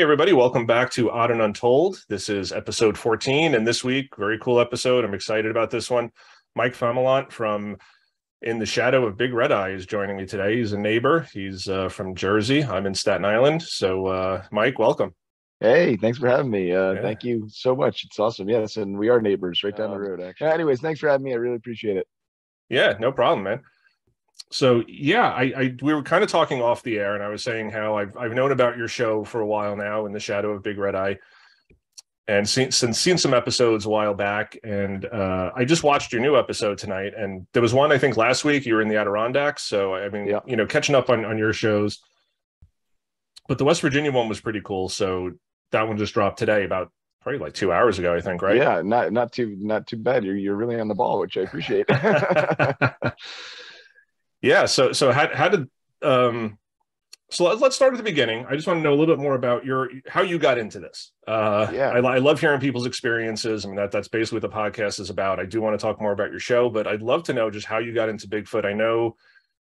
Hey, everybody, welcome back to Odd and Untold. This is episode 14, and this week, very cool episode. I'm excited about this one. Mike Familant from In the Shadow of Big Red Eye is joining me today. He's a neighbor, he's uh, from Jersey. I'm in Staten Island. So, uh, Mike, welcome. Hey, thanks for having me. Uh, yeah. Thank you so much. It's awesome. Yes, and we are neighbors right down um, the road, actually. Anyways, thanks for having me. I really appreciate it. Yeah, no problem, man so yeah, I, I, we were kind of talking off the air, and I was saying how I've I've known about your show for a while now, in the shadow of Big Red Eye, and seen since seen some episodes a while back, and uh, I just watched your new episode tonight, and there was one I think last week you were in the Adirondacks, so I mean, yeah. you know, catching up on on your shows, but the West Virginia one was pretty cool, so that one just dropped today about probably like two hours ago, I think, right? Yeah, not not too not too bad. You're you're really on the ball, which I appreciate. yeah so so how, how did um so let's start at the beginning. I just want to know a little bit more about your how you got into this. Uh yeah. I, I love hearing people's experiences. I mean that that's basically what the podcast is about. I do want to talk more about your show but i'd love to know just how you got into bigfoot. I know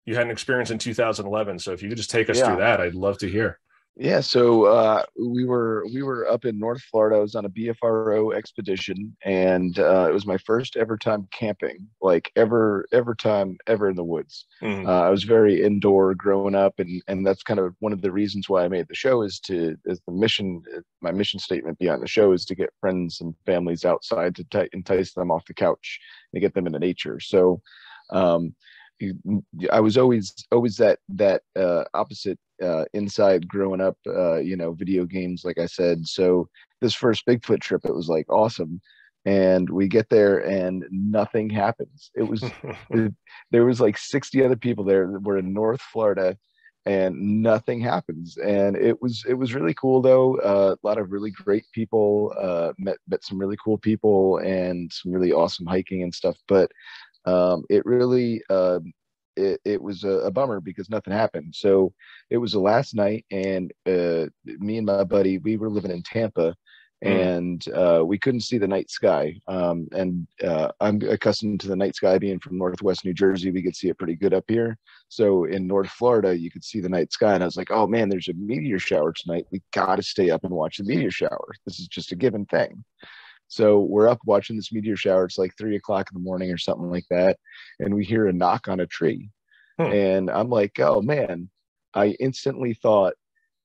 you had an experience in 2011 so if you could just take us yeah. through that i'd love to hear yeah, so uh, we were we were up in North Florida. I was on a BFRO expedition, and uh, it was my first ever time camping, like ever ever time ever in the woods. Mm-hmm. Uh, I was very indoor growing up, and and that's kind of one of the reasons why I made the show is to is the mission. My mission statement behind the show is to get friends and families outside to t- entice them off the couch and get them into nature. So. Um, I was always always that that uh, opposite uh, inside growing up. Uh, you know, video games, like I said. So this first Bigfoot trip, it was like awesome, and we get there and nothing happens. It was it, there was like sixty other people there. We're in North Florida, and nothing happens. And it was it was really cool though. Uh, a lot of really great people. Uh, met met some really cool people and some really awesome hiking and stuff. But um, it really uh, it, it, was a, a, bummer because nothing happened. So it was the last night, and uh, me and my buddy we were living in Tampa, mm. and uh, we couldn't see the night sky. Um, and uh, I'm accustomed to the night sky being from Northwest New Jersey. We could see it pretty good up here. So in North Florida, you could see the night sky, and I was like, "Oh man, there's a meteor shower tonight. We got to stay up and watch the meteor shower. This is just a given thing." So we're up watching this meteor shower. It's like three o'clock in the morning or something like that. And we hear a knock on a tree. Hmm. And I'm like, oh man, I instantly thought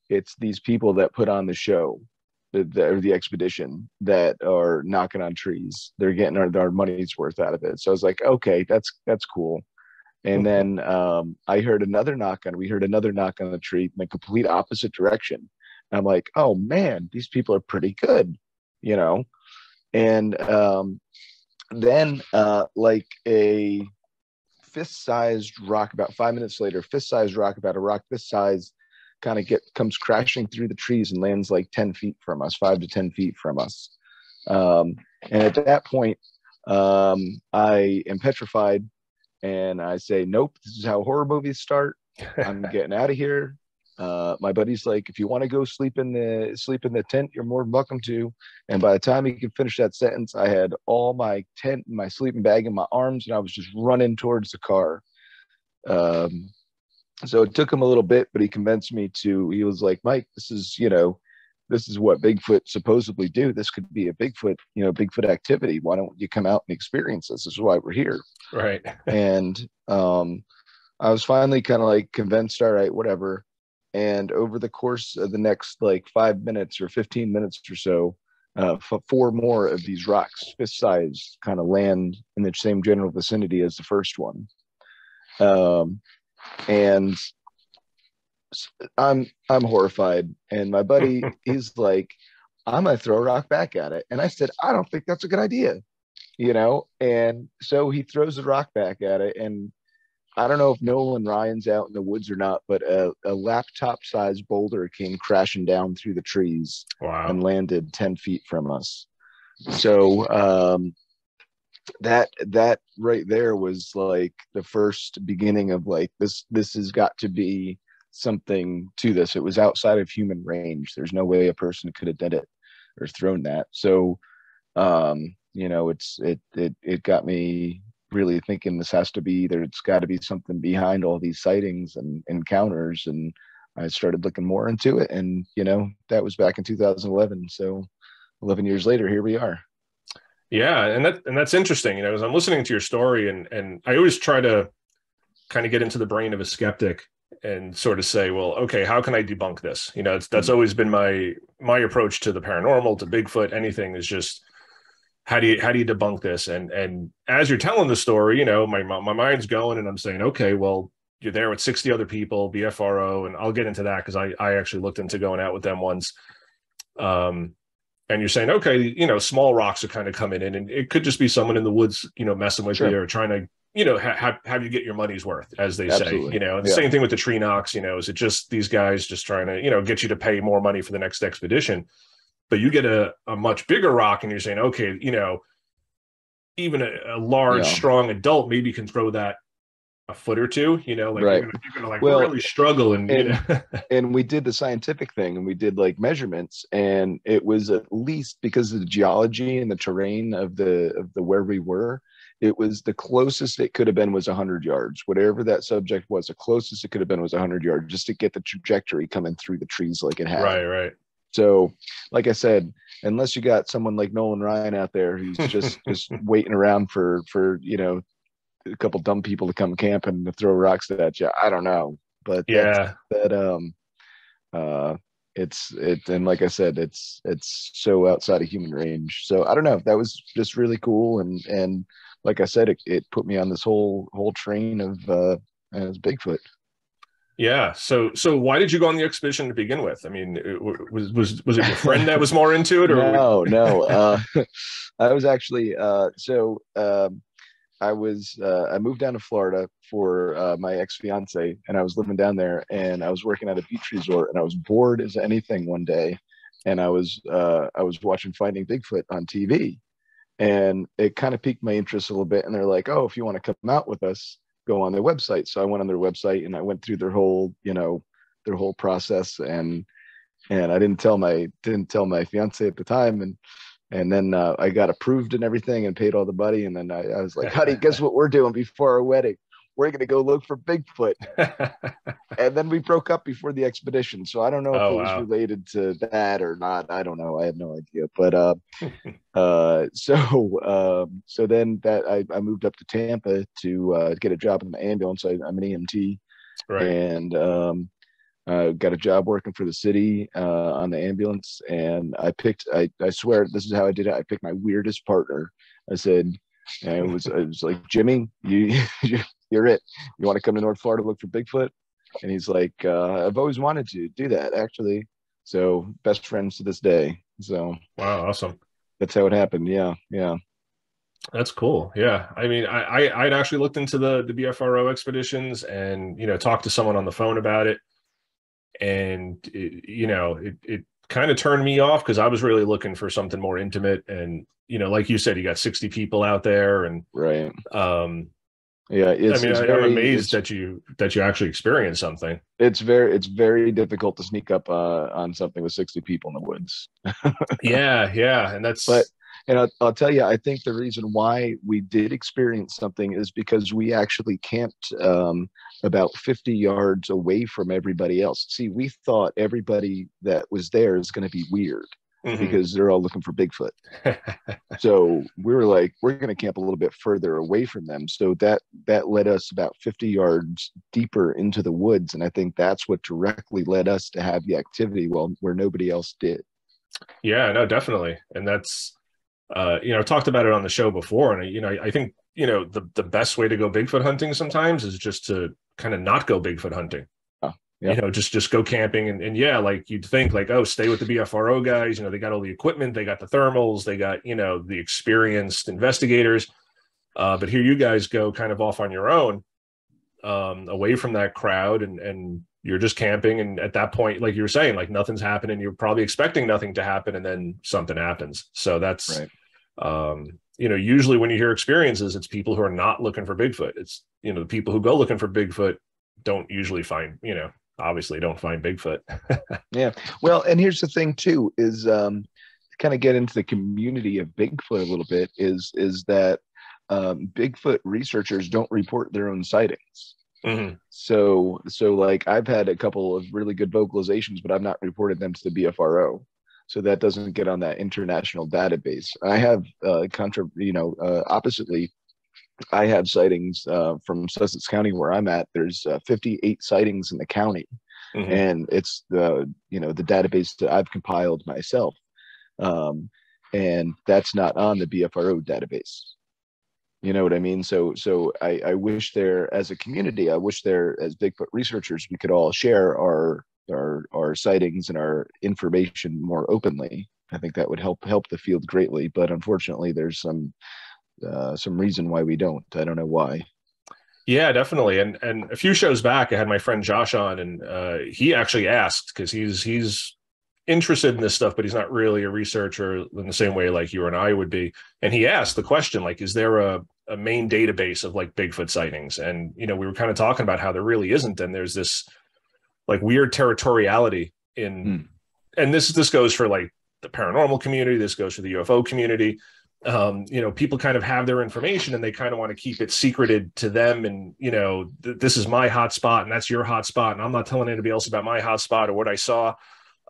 it's these people that put on the show, the, the, or the expedition that are knocking on trees. They're getting our, our money's worth out of it. So I was like, okay, that's, that's cool. And then um, I heard another knock on, we heard another knock on the tree in the complete opposite direction. And I'm like, oh man, these people are pretty good, you know? And um, then uh, like a fist-sized rock about five minutes later fist-sized rock about a rock this size kind of get comes crashing through the trees and lands like 10 feet from us five to 10 feet from us. Um, and at that point um, i am petrified and i say nope this is how horror movies start. I'm getting out of here uh, my buddy's like, if you want to go sleep in the sleep in the tent, you're more than welcome to. And by the time he could finish that sentence, I had all my tent, my sleeping bag in my arms, and I was just running towards the car. Um, so it took him a little bit, but he convinced me to. He was like, Mike, this is you know, this is what Bigfoot supposedly do. This could be a Bigfoot, you know, Bigfoot activity. Why don't you come out and experience this? This is why we're here. Right. and um, I was finally kind of like convinced. All right, whatever and over the course of the next like five minutes or 15 minutes or so uh, four more of these rocks fist size kind of land in the same general vicinity as the first one. Um, and i'm i'm horrified. And my buddy he's like i'm gonna throw a rock back at it. And i said i don't think that's a good idea you know? And so he throws the rock back at it and I don't know if Nolan Ryan's out in the woods or not, but a, a laptop sized boulder came crashing down through the trees wow. and landed 10 feet from us. So um, that that right there was like the first beginning of like this this has got to be something to this. It was outside of human range. There's no way a person could have done it or thrown that. So um, you know, it's it it it got me really thinking this has to be there. It's got to be something behind all these sightings and encounters and I started looking more into it, and you know that was back in 2011. So 11 years later, here we are. Yeah, and that and that's interesting. You know, as I'm listening to your story, and and I always try to kind of get into the brain of a skeptic and sort of say, well, okay, how can I debunk this? You know, it's, that's mm-hmm. always been my my approach to the paranormal, to Bigfoot, anything is just how do you how do you debunk this? And and as you're telling the story, you know, my my mind's going, and I'm saying, okay, well, you're there with 60 other people, BFRO, and I'll get into that because I I actually looked into going out with them once. Um, and you're saying, okay, you know, small rocks are kind of coming in, and it could just be someone in the woods, you know, messing with sure. you or trying to, you know, ha- have you get your money's worth, as they Absolutely. say, you know. And the yeah. same thing with the tree knocks, you know, is it just these guys just trying to, you know, get you to pay more money for the next expedition? But you get a, a much bigger rock, and you're saying, okay, you know, even a, a large, yeah. strong adult maybe can throw that a foot or two, you know, like right. you're, gonna, you're gonna like well, really struggle and and, you know. and we did the scientific thing and we did like measurements and it was at least because of the geology and the terrain of the of the where we were, it was the closest it could have been was 100 yards whatever that subject was the closest it could have been was 100 yards just to get the trajectory coming through the trees like it had right right so like i said unless you got someone like nolan ryan out there who's just just waiting around for for you know a couple dumb people to come camp and throw rocks at you. I don't know, but yeah, that um, uh, it's it and like I said, it's it's so outside of human range. So I don't know. That was just really cool, and and like I said, it, it put me on this whole whole train of uh, as Bigfoot. Yeah. So so why did you go on the expedition to begin with? I mean, was was was it your friend that was more into it, or no? No. Uh, I was actually uh, so. Um, I was uh, I moved down to Florida for uh, my ex fiance, and I was living down there, and I was working at a beach resort, and I was bored as anything one day, and I was uh, I was watching Finding Bigfoot on TV, and it kind of piqued my interest a little bit, and they're like, oh, if you want to come out with us, go on their website. So I went on their website and I went through their whole you know their whole process, and and I didn't tell my didn't tell my fiance at the time, and and then uh, I got approved and everything and paid all the money. And then I, I was like, honey, guess what we're doing before our wedding? We're going to go look for Bigfoot. and then we broke up before the expedition. So I don't know if oh, it was wow. related to that or not. I don't know. I have no idea. But uh, uh, so um, so then that I, I moved up to Tampa to uh, get a job in the ambulance. I, am an EMT. Right. And um, uh, got a job working for the city uh, on the ambulance, and I picked. I, I swear this is how I did it. I picked my weirdest partner. I said, and it was it was like Jimmy, you you're it. You want to come to North Florida look for Bigfoot? And he's like, uh, I've always wanted to do that actually. So best friends to this day. So wow, awesome. That's how it happened. Yeah, yeah. That's cool. Yeah. I mean, I, I I'd actually looked into the the BFRO expeditions and you know talked to someone on the phone about it and it, you know it, it kind of turned me off because I was really looking for something more intimate and you know like you said you got 60 people out there and right um yeah I mean I, am amazed that you that you actually experience something. It's very it's very difficult to sneak up uh, on something with 60 people in the woods. Yeah yeah and that's but and I'll, I'll, tell you, I think the reason why we did experience something is because we actually camped um, about 50 yards away from everybody else. See, we thought everybody that was there is going to be weird mm-hmm. because they're all looking for Bigfoot. so we were like, we're going to camp a little bit further away from them. So that that led us about 50 yards deeper into the woods, and I think that's what directly led us to have the activity well where nobody else did. Yeah, no, definitely, and that's uh, you know, I've talked about it on the show before, and you know, I think you know the the best way to go Bigfoot hunting sometimes is just to kind of not go Bigfoot hunting. Yeah. You know, just just go camping and, and yeah, like you'd think like, oh, stay with the BFRO guys. You know, they got all the equipment, they got the thermals, they got you know the experienced investigators. Uh, but here you guys go kind of off on your own, um, away from that crowd, and and you're just camping and at that point like you were saying like nothing's happening you're probably expecting nothing to happen and then something happens so that's right um, you know, usually when you hear experiences, it's people who are not looking for Bigfoot. It's, you know, the people who go looking for Bigfoot don't usually find, you know, obviously don't find Bigfoot. yeah. Well, and here's the thing too, is um, to kind of get into the community of Bigfoot a little bit is, is that um, Bigfoot researchers don't report their own sightings. Mhm. So so like I've had a couple of really good vocalizations, but I've not reported them to the BFRO. So that doesn't get on that international database. I have uh, contra, you know, uh, oppositely, I have sightings uh, from Sussex County where I'm at. There's uh, 58 sightings in the county, Mhm. and it's the you know the database that I've compiled myself, um, and that's not on the BFRO database. You know what I mean? So so I, I wish there as a community, I wish there as Bigfoot researchers, we could all share our our our sightings and our information more openly. I think that would help help the field greatly. But unfortunately, there's some uh, some reason why we don't. I don't know why. Yeah, definitely. And and a few shows back, I had my friend Josh on, and uh, he actually asked because he's he's interested in this stuff, but he's not really a researcher in the same way like you and I would be. And he asked the question, like, is there a a main database of like Bigfoot sightings? And you know, we were kind of talking about how there really isn't, and there's this like weird territoriality in, Hmm. and this this goes for like the paranormal community, this goes for the UFO community um, you know, people kind of have their information and they kind of want to keep it secreted to them. And, you know, th- this is my hotspot and that's your hotspot. And I'm not telling anybody else about my hotspot or what I saw.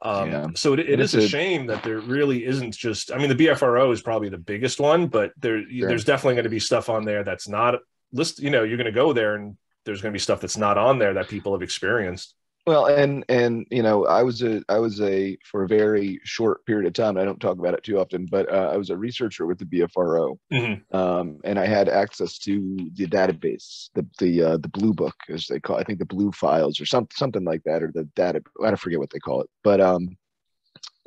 Um, Yeah. So it, it is a- shame that there really isn't just, I mean, the BFRO is probably the biggest one, but there, Sure. there's definitely going to be stuff on there that's not list, you know, you're going to go there and there's going to be stuff that's not on there that people have experienced. Well, and and you know, I was a I was a for a very short period of time. I don't talk about it too often, but uh, I was a researcher with the BFRO, Mhm. um, and I had access to the database, the the uh, the blue book, as they call. It. I think the blue files or something something like that, or the data. I don't forget what they call it, but um,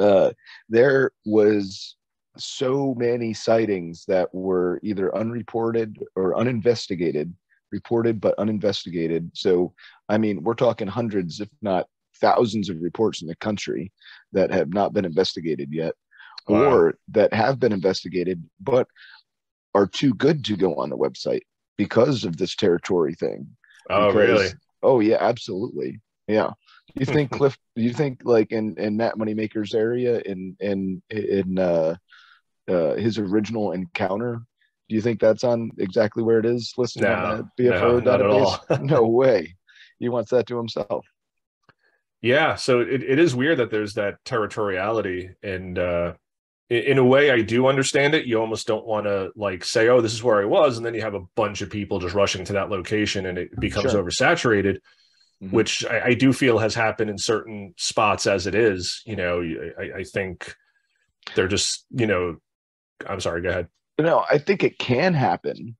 uh, there was so many sightings that were either unreported or uninvestigated, reported but uninvestigated. So, I mean, we're talking hundreds, if not thousands, of reports in the country that have not been investigated yet, Wow. or that have been investigated but are too good to go on the website because of this territory thing. Oh, Because- really? Oh yeah, absolutely. Yeah. You think Cliff? You think like in in Matt Moneymaker's area in in in uh, uh, his original encounter? Do you think that's on exactly where it is listed No, on the BFRO no, not at database? no way. He wants that to himself. Yeah, so it, it is weird that there's that territoriality, and uh, in, in a way, I do understand it. You almost don't want to like say, "Oh, this is where I was," and then you have a bunch of people just rushing to that location, and it becomes Sure. oversaturated. Mhm. Which I, I do feel has happened in certain spots as it is. You know, I, I think they're just, you know, I'm sorry. Go ahead. No, I think it can happen,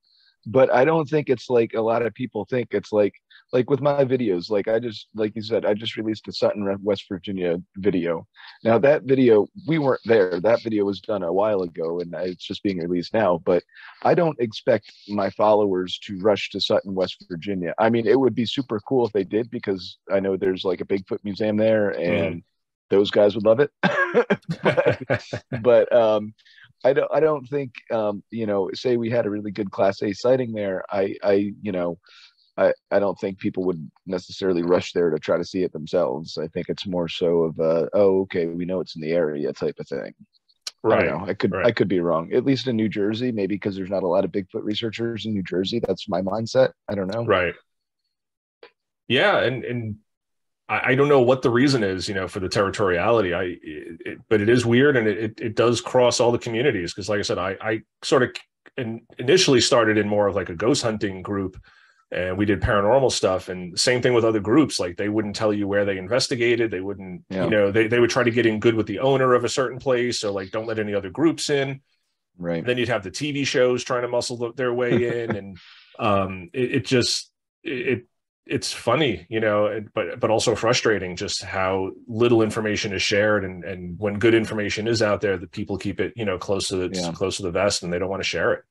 but I don't think it's like a lot of people think it's like like with my videos. Like I just like you said, I just released a Sutton, West Virginia video. Now that video, we weren't there. That video was done a while ago, and it's just being released now. But I don't expect my followers to rush to Sutton, West Virginia. I mean, it would be super cool if they did because I know there's like a Bigfoot museum there, and those guys would love it. but, but um I don't I don't think um you know say we had a really good class A sighting there I I you know I I don't think people would necessarily rush there to try to see it themselves I think it's more so of uh oh okay we know it's in the area type of thing I right. know I could right. I could be wrong at least in New Jersey maybe because there's not a lot of Bigfoot researchers in New Jersey that's my mindset I don't know Right. Yeah, and and I, I don't know what the reason is, you know, for the territoriality. I, it, it- but it is weird, and it it, it does cross all the communities because, like I said, I I sort of in, initially started in more of like a ghost hunting group, and we did paranormal stuff, and same thing with other groups. Like they wouldn't tell you where they investigated. They wouldn't, Yeah. you know, they they would try to get in good with the owner of a certain place, so like don't let any other groups in right then you'd have the TV shows trying to muscle th- their way in, and um, it, it just it it's funny, you know, but but also frustrating just how little information is shared, and and when good information is out there, that people keep it, you know, close to the Yeah. close to the vest, and they don't want to share it.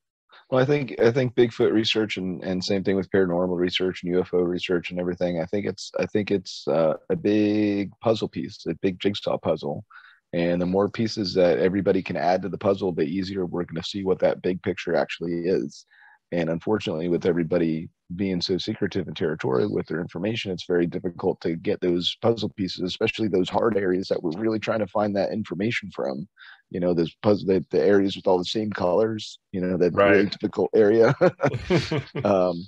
Well, I think I think Bigfoot research and, and same thing with paranormal research and UFO research and everything. I think it's I think it's uh, a big puzzle piece, a big jigsaw puzzle, and the more pieces that everybody can add to the puzzle, the easier we're going to see what that big picture actually is. And unfortunately, with everybody being so secretive and territorial with their information, it's very difficult to get those puzzle pieces, especially those hard areas that we're really trying to find that information from. You know, those puzzle the, the areas with all the same colors. You know, that really Right. difficult area. um,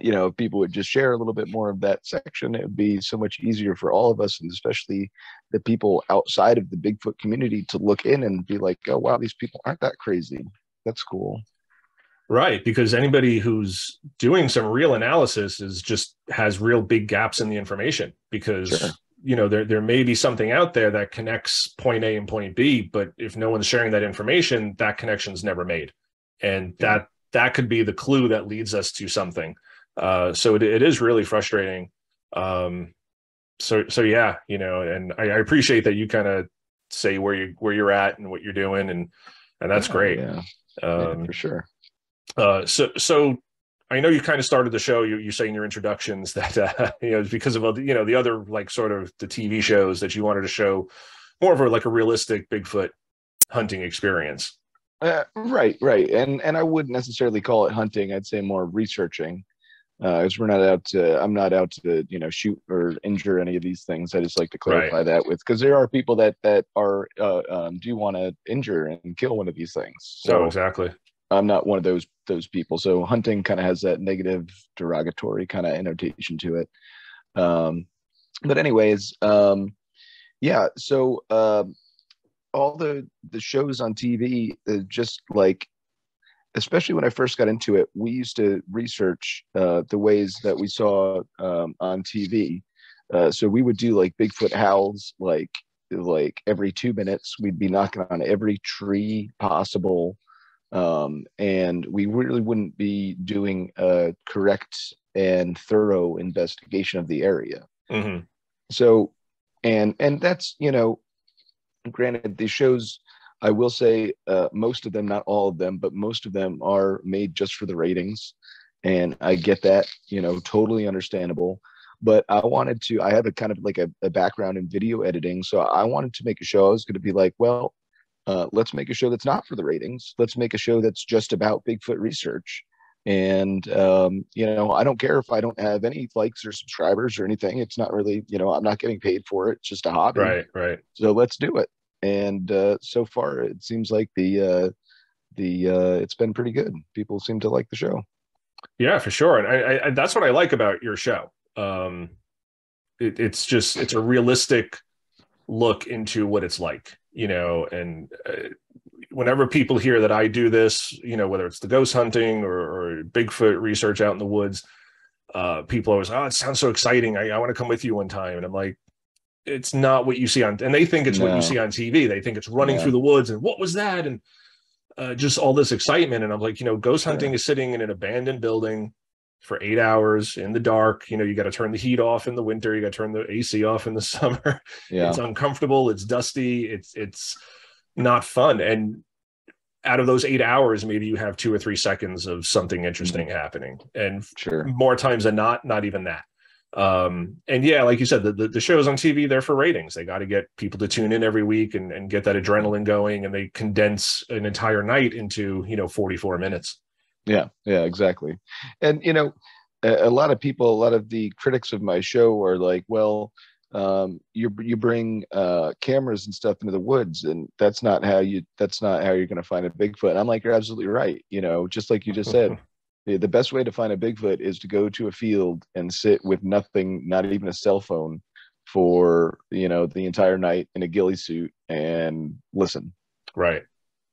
you know, if people would just share a little bit more of that section, it would be so much easier for all of us, and especially the people outside of the Bigfoot community to look in and be like, oh, wow, these people aren't that crazy. That's cool. Right, because anybody who's doing some real analysis is just has real big gaps in the information because sure. you know there there may be something out there that connects point A and point B, but if no one's sharing that information, that connection's never made, and yeah. that that could be the clue that leads us to something. Uh, so it, it is really frustrating. Um, so so yeah, you know, and I, I appreciate that you kind of say where you where you're at and what you're doing, and and that's yeah, great. Yeah. Um, yeah, for sure. Uh, so so I know you kind of started the show. You you say in your introductions that uh, you know because of you know the other like sort of the TV shows that you wanted to show more of a like a realistic Bigfoot hunting experience. Uh, right, right, and and I wouldn't necessarily call it hunting. I'd say more researching, because uh, we're not out to. I'm not out to you know shoot or injure any of these things. I just like to clarify right. that with because there are people that that are uh, um, do want to injure and kill one of these things. So oh, exactly. I'm not one of those those people. So hunting kind of has that negative, derogatory kind of annotation to it. Um, but anyways, um, yeah. So um, all the the shows on TV, uh, just like, especially when I first got into it, we used to research uh, the ways that we saw um, on TV. Uh, so we would do like Bigfoot howls, like like every two minutes. We'd be knocking on every tree possible um, and we really wouldn't be doing a correct and thorough investigation of the area. Mm-hmm. So, and and that's you know, granted, these shows, I will say, uh, most of them, not all of them, but most of them are made just for the ratings, and I get that, you know, totally understandable. But I wanted to, I have a kind of like a, a background in video editing, so I wanted to make a show. I was going to be like, well, uh, let's make a show that's not for the ratings. Let's make a show that's just about Bigfoot research. And um, you know, I don't care if I don't have any likes or subscribers or anything. It's not really, you know, I'm not getting paid for it. It's just a hobby. Right, right. So let's do it. And uh, so far, it seems like the uh, the uh, it's been pretty good. People seem to like the show. Yeah, for sure. And I, I, that's what I like about your show. Um, it, it's just it's a realistic look into what it's like you know, and uh, whenever people hear that I do this, you know, whether it's the ghost hunting or, or Bigfoot research out in the woods, uh, people always, oh, it sounds so exciting. I, I want to come with you one time. And I'm like, it's not what you see on, and they think it's no. what you see on TV. They think it's running yeah. through the woods and what was that? And uh, just all this excitement. And I'm like, you know, ghost hunting yeah. is sitting in an abandoned building for eight hours in the dark. You know, you got to turn the heat off in the winter. You got to turn the AC off in the summer. Yeah. It's uncomfortable. It's dusty. It's it's not fun. And out of those eight hours, maybe you have two or three seconds of something interesting mm-hmm. happening. And sure. more times than not, not even that. Um, and yeah, like you said, the, the, the shows on TV, they're for ratings. They got to get people to tune in every week and, and get that adrenaline going. And they condense an entire night into, you know, 44 minutes. Yeah, yeah, exactly. And you know, a, a, lot of people, a lot of the critics of my show are like, well, um, you you bring uh, cameras and stuff into the woods, and that's not how you that's not how you're going to find a Bigfoot. And I'm like, you're absolutely right. You know, just like you just said. the, the best way to find a Bigfoot is to go to a field and sit with nothing, not even a cell phone, for you know the entire night in a ghillie suit and listen. Right.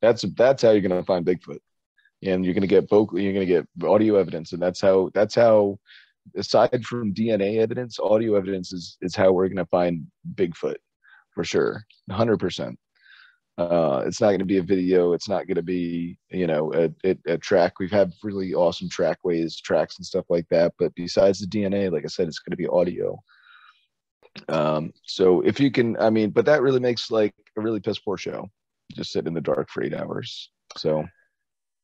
That's that's how you're going to find Bigfoot and you're going to get vocal you're going to get audio evidence and that's how that's how aside from dna evidence audio evidence is is how we're going to find bigfoot for sure 100% uh, it's not going to be a video it's not going to be you know a, a, a track. We've had really awesome trackways tracks and stuff like that but besides the dna like i said it's going to be audio. Um, so if you can i mean but that really makes like a really piss poor show just sit in the dark for eight hours so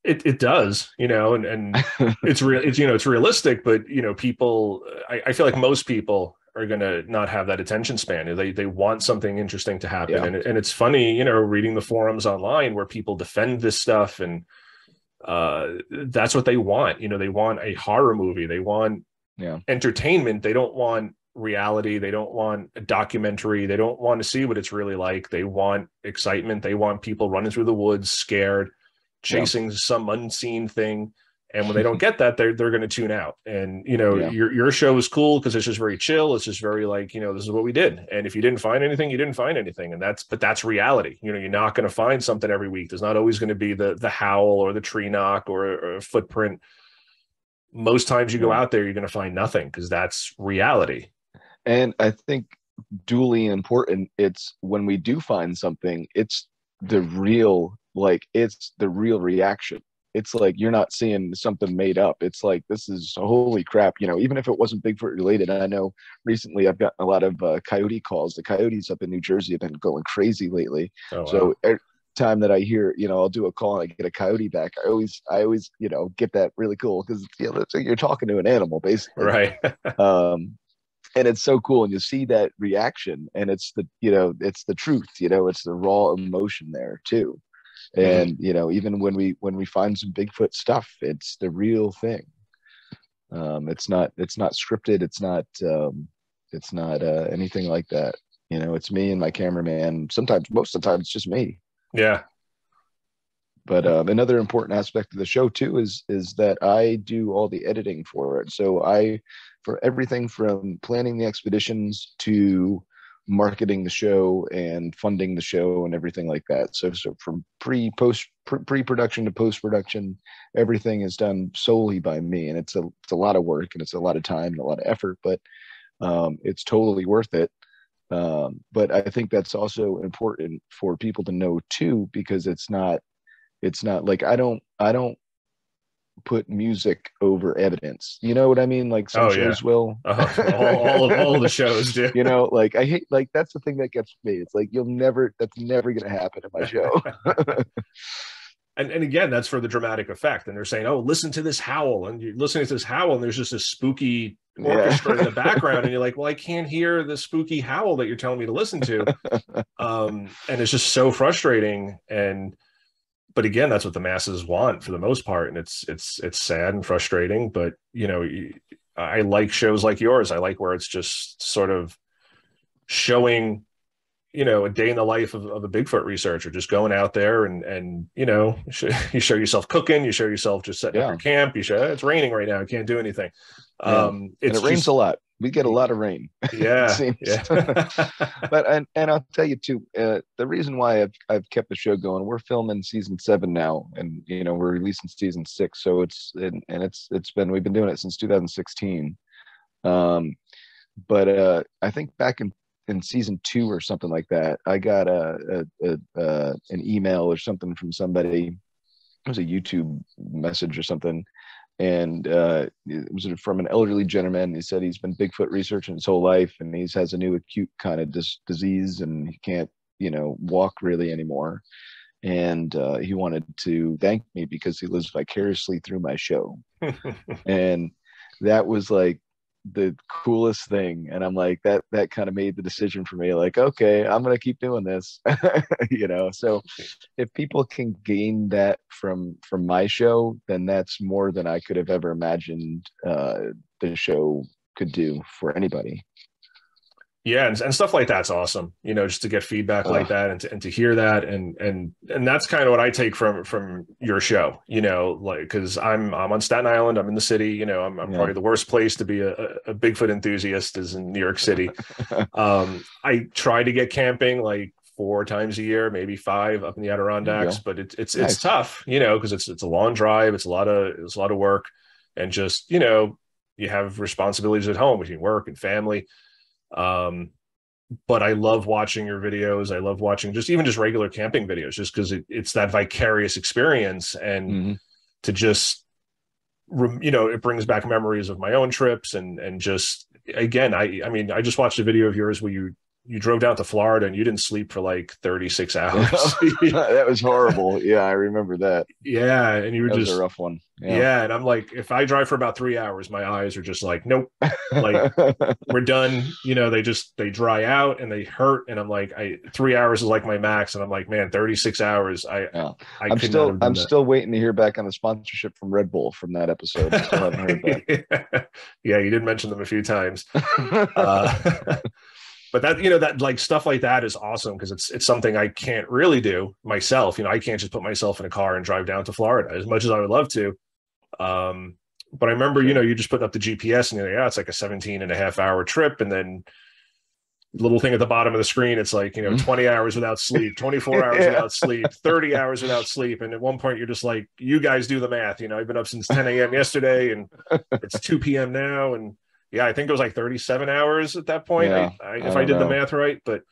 it, it does, you know, and, and it's real, it's, you know, it's realistic, but you know, people, I, I feel like most people are going to not have that attention span. They, they want something interesting to happen. Yeah. And, and it's funny, you know, reading the forums online where people defend this stuff and uh, that's what they want. You know, they want a horror movie. They want yeah. entertainment. They don't want reality. They don't want a documentary. They don't want to see what it's really like. They want excitement. They want people running through the woods scared chasing yeah. some unseen thing And when they don't get that, they're they're going to tune out. And you know, Yeah. your your show is cool because it's just very chill. It's just very like you know, this is what we did. And if you didn't find anything, you didn't find anything. And that's but that's reality. You know, you're not going to find something every week. There's not always going to be the the howl or the tree knock or, or a footprint. Most times you go out there, you're going to find nothing because that's reality. and i think duly important it's when we do find something it's the real like it's the real reaction it's like you're not seeing something made up it's like this is holy crap you know even if it wasn't bigfoot related i know recently i've gotten a lot of uh, coyote calls the coyotes up in new jersey have been going crazy lately Oh, wow. so every time that I hear, you know, I'll do a call and I get a coyote back. I always, I always, you know, get that really cool because you know, you're talking to an animal basically. right. Um, and it's so cool, and you see that reaction, and it's the, you know, it's the truth. You know, it's the raw emotion there too. And you know, even when we when we find some Bigfoot stuff, it's the real thing. Um, it's not it's not scripted. It's not um, it's not uh, anything like that. You know, it's me and my cameraman. Sometimes, most of the time, it's just me yeah. but um, another important aspect of the show too is is that I do all the editing for it. So I, for everything from planning the expeditions to marketing the show and funding the show and everything like that. So, so from pre post pre production to post production, everything is done solely by me, and it's a it's a lot of work and it's a lot of time and a lot of effort, but um, it's totally worth it. Um, but I think that's also important for people to know too, because it's not it's not like I don't I don't put music over evidence. You know what I mean? Like some Oh, yeah. shows will. Uh, all, all of all the shows do. you know, like I hate like that's the thing that gets me. It's like you'll never that's never gonna happen in my show. and and again, that's for the dramatic effect. And they're saying, "Oh, listen to this howl," and you're listening to this howl, and there's just a spooky orchestra in the background, and you're like, "Well, I can't hear the spooky howl that you're telling me to listen to," um, and it's just so frustrating. And but again, that's what the masses want for the most part, and it's it's it's sad and frustrating. But you know, I like shows like yours. I like where it's just sort of showing you know a day in the life of, of a bigfoot researcher just going out there and and you know you show, you show yourself cooking you show yourself just setting Yeah. up your camp you show it's raining right now i can't do anything Yeah. um it rains a lot. We get a lot of rain. yeah yeah but and, and I'll tell you too, uh, the reason why I've I've kept the show going, we're filming season seven now, and you know we're releasing season six, so it's and, and it's it's been we've been doing it since 2016. Um, but uh, I think back in in season two or something like that, I got a, a, a uh, an email or something from somebody. It was a YouTube message or something, and uh, it was from an elderly gentleman. He said he's been Bigfoot researching his whole life, and he has a new acute kind of dis- disease, and he can't, you know, walk really anymore. And uh, he wanted to thank me because he lives vicariously through my show, and that was like the coolest thing. And I'm like, that that kind of made the decision for me. Like, okay, I'm gonna keep doing this, you know. So if people can gain that from from my show then that's more than i could have ever imagined uh the show could do for anybody yeah and, and stuff like that's awesome you know just to get feedback like that and to, and to hear that and and and that's kind of what i take from from your show you know like because i'm i'm on staten island i'm in the city you know i'm, I'm Yeah. probably the worst place to be a, a bigfoot enthusiast is in new york city um i try to get camping like four times a year maybe five up in the adirondacks but it's it's Nice. it's tough you know because it's it's a long drive it's a lot of it's a lot of work and just you know you have responsibilities at home between work and family um but i love watching your videos i love watching just even just regular camping videos just because it, it's that vicarious experience and Mhm. to just rem- you know it brings back memories of my own trips and and just again i i mean i just watched a video of yours where you you drove down to florida and you didn't sleep for like 36 hours that was horrible yeah i remember that yeah and you were that was just a rough one yeah. and i'm like if i drive for about three hours my eyes are just like nope like- we're done you know they just they dry out and they hurt and i'm like i three hours is like my max and i'm like man 36 hours i Yeah. i i'm still not have done i'm that. still waiting to hear back on the sponsorship from red bull from that episode still haven't heard yeah, you did mention them a few times. Uh, but that you know that like stuff like that is awesome because it's it's something I can't really do myself. You know, I can't just put myself in a car and drive down to Florida as much as I would love to. Um, but I remember, you know, you just put up the GPS and you're like, yeah, it's like a 17 and a half hour trip. And then little thing at the bottom of the screen, it's like, you know, Mm-hmm. 20 hours without sleep, 24 hours Yeah. without sleep, 30 hours without sleep. And at one point you're just like, you guys do the math. You know, I've been up since 10 a.m. yesterday and it's 2 p.m. now. And yeah, I think it was like 37 hours at that point. Yeah, I, I, I if I don't did the math right, but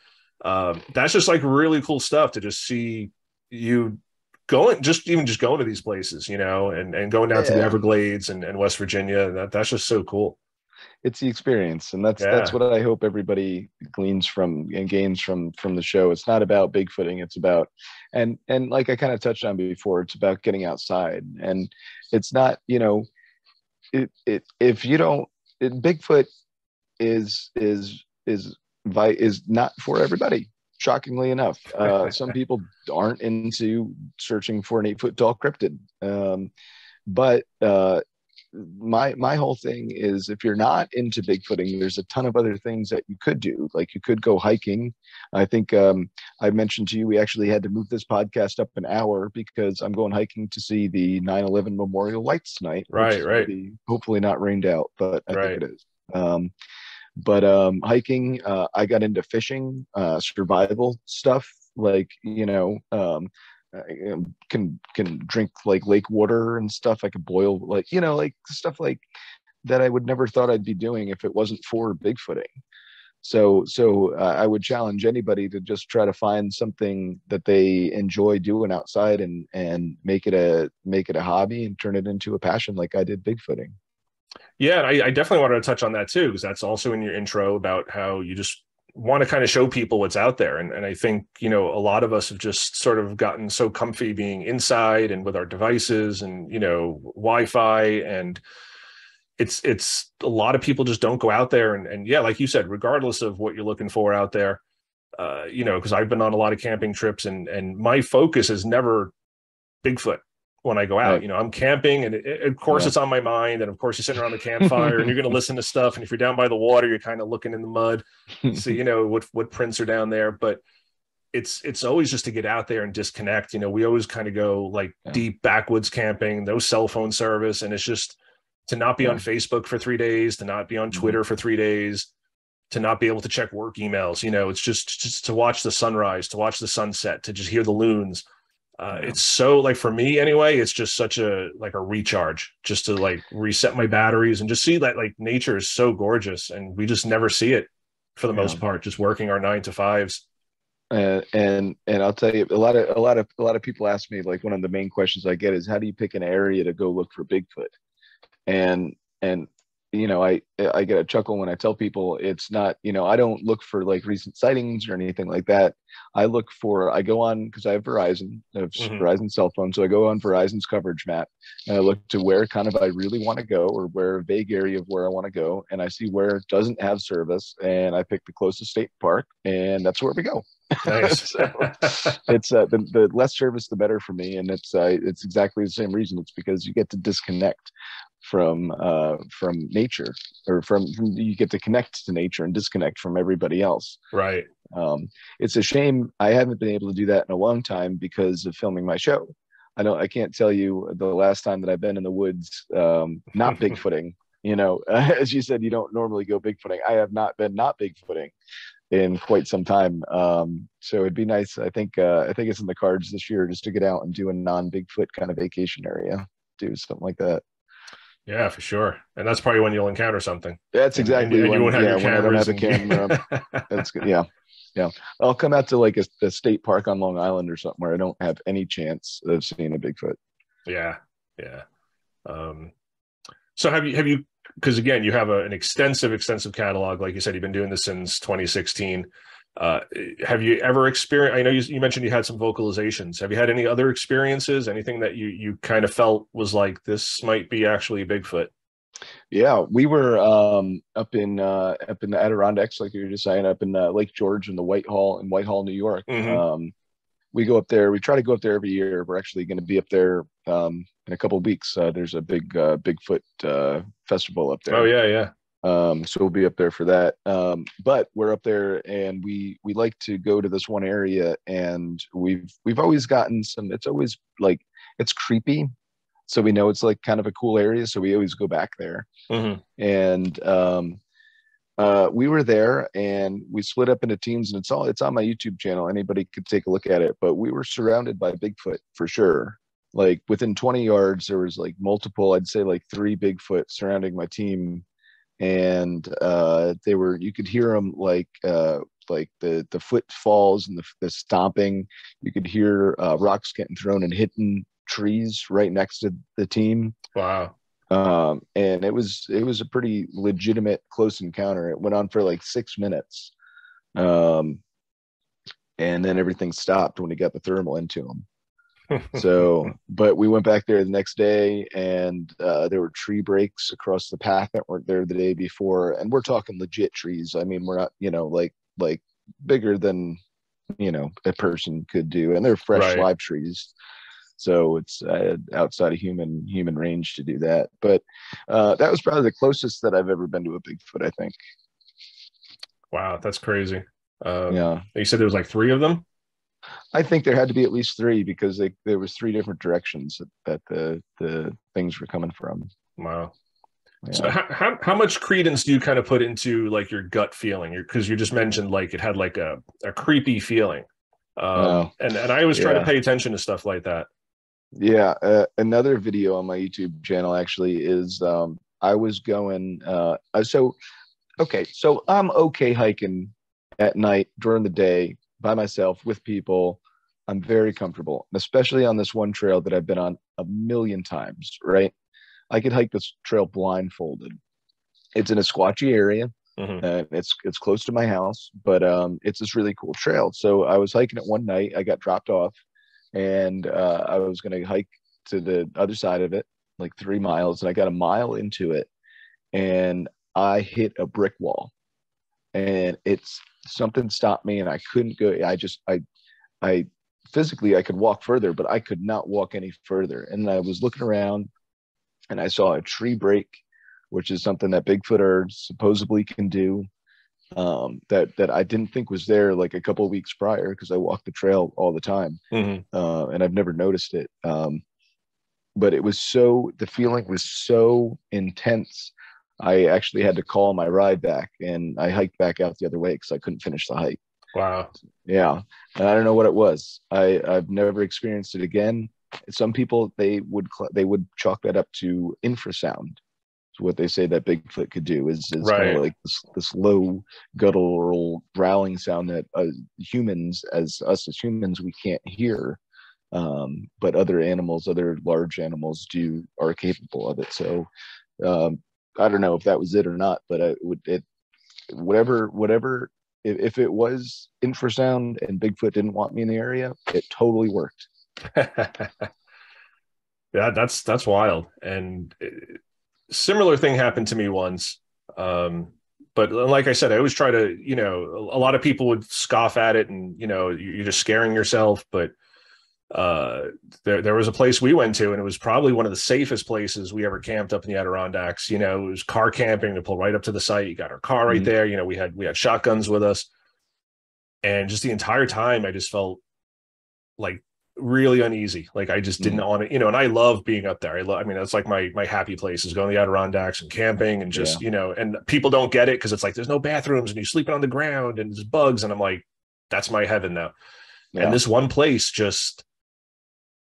um, that's just like really cool stuff to just see you going, just even just going to these places, you know, and, and going down to the Everglades and, and West Virginia. That, that's just so cool. it's the experience and that's that's what i hope everybody gleans from and gains from from the show it's not about bigfooting it's about and and like i kind of touched on before it's about getting outside and it's not you know it, it if you don't bigfoot is is is vi- is not for everybody shockingly enough. Uh some people aren't into searching for an eight foot tall cryptid. Um but uh my my whole thing is if you're not into bigfooting there's a ton of other things that you could do like you could go hiking i think um, i mentioned to you we actually had to move this podcast up an hour because i'm going hiking to see the 9-11 memorial lights tonight Right, right. hopefully not rained out but i Right. think it is um, but um, hiking uh, i got into fishing uh, survival stuff like you know um, I um, can can drink like lake water and stuff. I could boil like you know like stuff like that. I would never thought I'd be doing if it wasn't for bigfooting. So so uh, I would challenge anybody to just try to find something that they enjoy doing outside and and make it a make it a hobby and turn it into a passion like I did bigfooting. Yeah, I, I definitely wanted to touch on that too, because that's also in your intro about how you just want to kind of show people what's out there. And, and I think, you know, a lot of us have just sort of gotten so comfy being inside and with our devices and, you know, Wi-Fi and it's it's a lot of people just don't go out there and, and yeah, like you said, regardless of what you're looking for out there, uh, you know, because I've been on a lot of camping trips and and my focus is never Bigfoot when I go out. Right. You know, I'm camping and it, it- of course Yeah. it's on my mind. And of course you're sitting around the campfire and you're going to listen to stuff. And if you're down by the water, you're kind of looking in the mud, see, you know, what, what prints are down there. But it's, it's always just to get out there and disconnect. You know, we always kind of go like Yeah. deep backwoods camping, no cell phone service. And it's just to not be on Facebook for three days, to not be on Mhm. Twitter for three days, to not be able to check work emails. You know, it's just, just to watch the sunrise, to watch the sunset, to just hear the loons uh, Yeah. it's so like for me anyway it's just such a like a recharge just to like reset my batteries and just see that like nature is so gorgeous and we just never see it for the Yeah. most part just working our nine to fives and and and I'll tell you a lot of a lot of a lot of people ask me like one of the main questions I get is how do you pick an area to go look for Bigfoot, and and you know I I get a chuckle when I tell people it's not you know I don't look for like recent sightings or anything like that. I look for I go on because I have Verizon, I have Mhm. Verizon cell phone, so I go on Verizon's coverage map and I look to where kind of I really want to go or where a vague area of where I want to go, and I see where it doesn't have service, and I pick the closest state park, and that's where we go. nice So, it's uh, the, the less service the better for me and it's uh, it's exactly the same reason it's because you get to disconnect from uh from nature or from, from you get to connect to nature and disconnect from everybody else. Right. Um it's a shame i haven't been able to do that in a long time because of filming my show. I don't i can't tell you the last time that i've been in the woods um not bigfooting you know? As you said you don't normally go bigfooting. I have not been not bigfooting in quite some time. Um so it'd be nice i think uh i think it's in the cards this year just to get out and do a non bigfoot kind of vacation area do something like that yeah for sure and that's probably when you'll encounter something that's exactly and, when, you won't have yeah, your when I don't have a camera That's good. Yeah. Yeah. I'll come out to like a, a state park on Long Island or something where I don't have any chance of seeing a Bigfoot. yeah yeah um so have you have you because again you have a, an extensive extensive catalog like you said you've been doing this since 2016 uh have you ever experienced i know you, you mentioned you had some vocalizations have you had any other experiences anything that you you kind of felt was like this might be actually bigfoot Yeah, we were um, up in uh, up in the Adirondacks, like you were just saying, up in uh, Lake George in the Whitehall in Whitehall, New York. Mhm. Um, we go up there. We try to go up there every year. We're actually going to be up there um, in a couple of weeks. Uh, there's a big uh, Bigfoot uh, festival up there. oh yeah yeah um so we'll be up there for that um but we're up there and we we like to go to this one area and we've we've always gotten some it's always like it's creepy so we know it's like kind of a cool area. So we always go back there. Mhm. And um, uh, we were there, and we split up into teams, and it's all it's on my YouTube channel. Anybody could take a look at it. But we were surrounded by Bigfoot for sure. Like within 20 yards, there was like multiple. I'd say like three Bigfoot surrounding my team, and uh, they were you could hear them like uh, like the the footfalls and the, the stomping. You could hear uh, rocks getting thrown and hitting trees right next to the team Wow. um, and it was it was a pretty legitimate close encounter. It went on for like six minutes, um, and then everything stopped when he got the thermal into him. So, but we went back there the next day, and uh, there were tree breaks across the path that weren't there the day before, and we're talking legit trees. I mean, we're not you know like like bigger than you know a person could do, and they're fresh Right. live trees so it's uh, outside of human human range to do that but uh, that was probably the closest that i've ever been to a bigfoot i think wow, that's crazy. Um, yeah You said there was like three of them. I think there had to be at least three because they, there was three different directions that, that the the things were coming from Wow. yeah. So how, how how much credence do you kind of put into like your gut feeling? Because you just mentioned like it had like a, a creepy feeling. Um, Oh, and, and I always try to pay attention to stuff like that. Yeah, uh, another video on my YouTube channel actually is um, I was going. Uh, uh, so, okay, so I'm okay hiking at night during the day by myself with people. I'm very comfortable, especially on this one trail that I've been on a million times. Right, I could hike this trail blindfolded. It's in a squatchy area, Mhm. and it's it's close to my house, but um, it's this really cool trail. So I was hiking it one night. I got dropped off, and uh, I was going to hike to the other side of it, like three miles, and I got a mile into it, and I hit a brick wall, and it's something stopped me, and I couldn't go. I just I I physically I could walk further, but I could not walk any further. And I was looking around, and I saw a tree break, which is something that Bigfoot are supposedly can do. Um, that that I didn't think was there like a couple of weeks prior because I walk the trail all the time Mhm. uh, and I've never noticed it. Um, but it was so the feeling was so intense. I actually had to call my ride back, and I hiked back out the other way because I couldn't finish the hike. Wow. Yeah, and I don't know what it was. I I've never experienced it again. Some people they would they would chalk that up to infrasound. So what they say that Bigfoot could do is, is kind Right. of like this this low guttural growling sound that uh, humans, as us as humans, we can't hear, um, but other animals, other large animals, do are capable of it. So um, I don't know if that was it or not, but I would it whatever whatever if, if it was infrasound and Bigfoot didn't want me in the area, it totally worked. yeah, that's that's wild. And uh, similar thing happened to me once. Um, but like I said, I always try to, you know, a lot of people would scoff at it, and you know, you're just scaring yourself. But uh, there there was a place we went to, and it was probably one of the safest places we ever camped up in the Adirondacks. You know, it was car camping to pull right up to the site. You got our car right Mhm. there. You know, we had we had shotguns with us, and just the entire time, I just felt like really uneasy. Like I just didn't want to, you know, and I love being up there. I love, I mean, that's like my, my happy place is going to the Adirondacks and camping and just, you know, and people don't get it because it's like, there's no bathrooms and you're sleeping on the ground and there's bugs. And I'm like, that's my heaven now. Yeah. And this one place just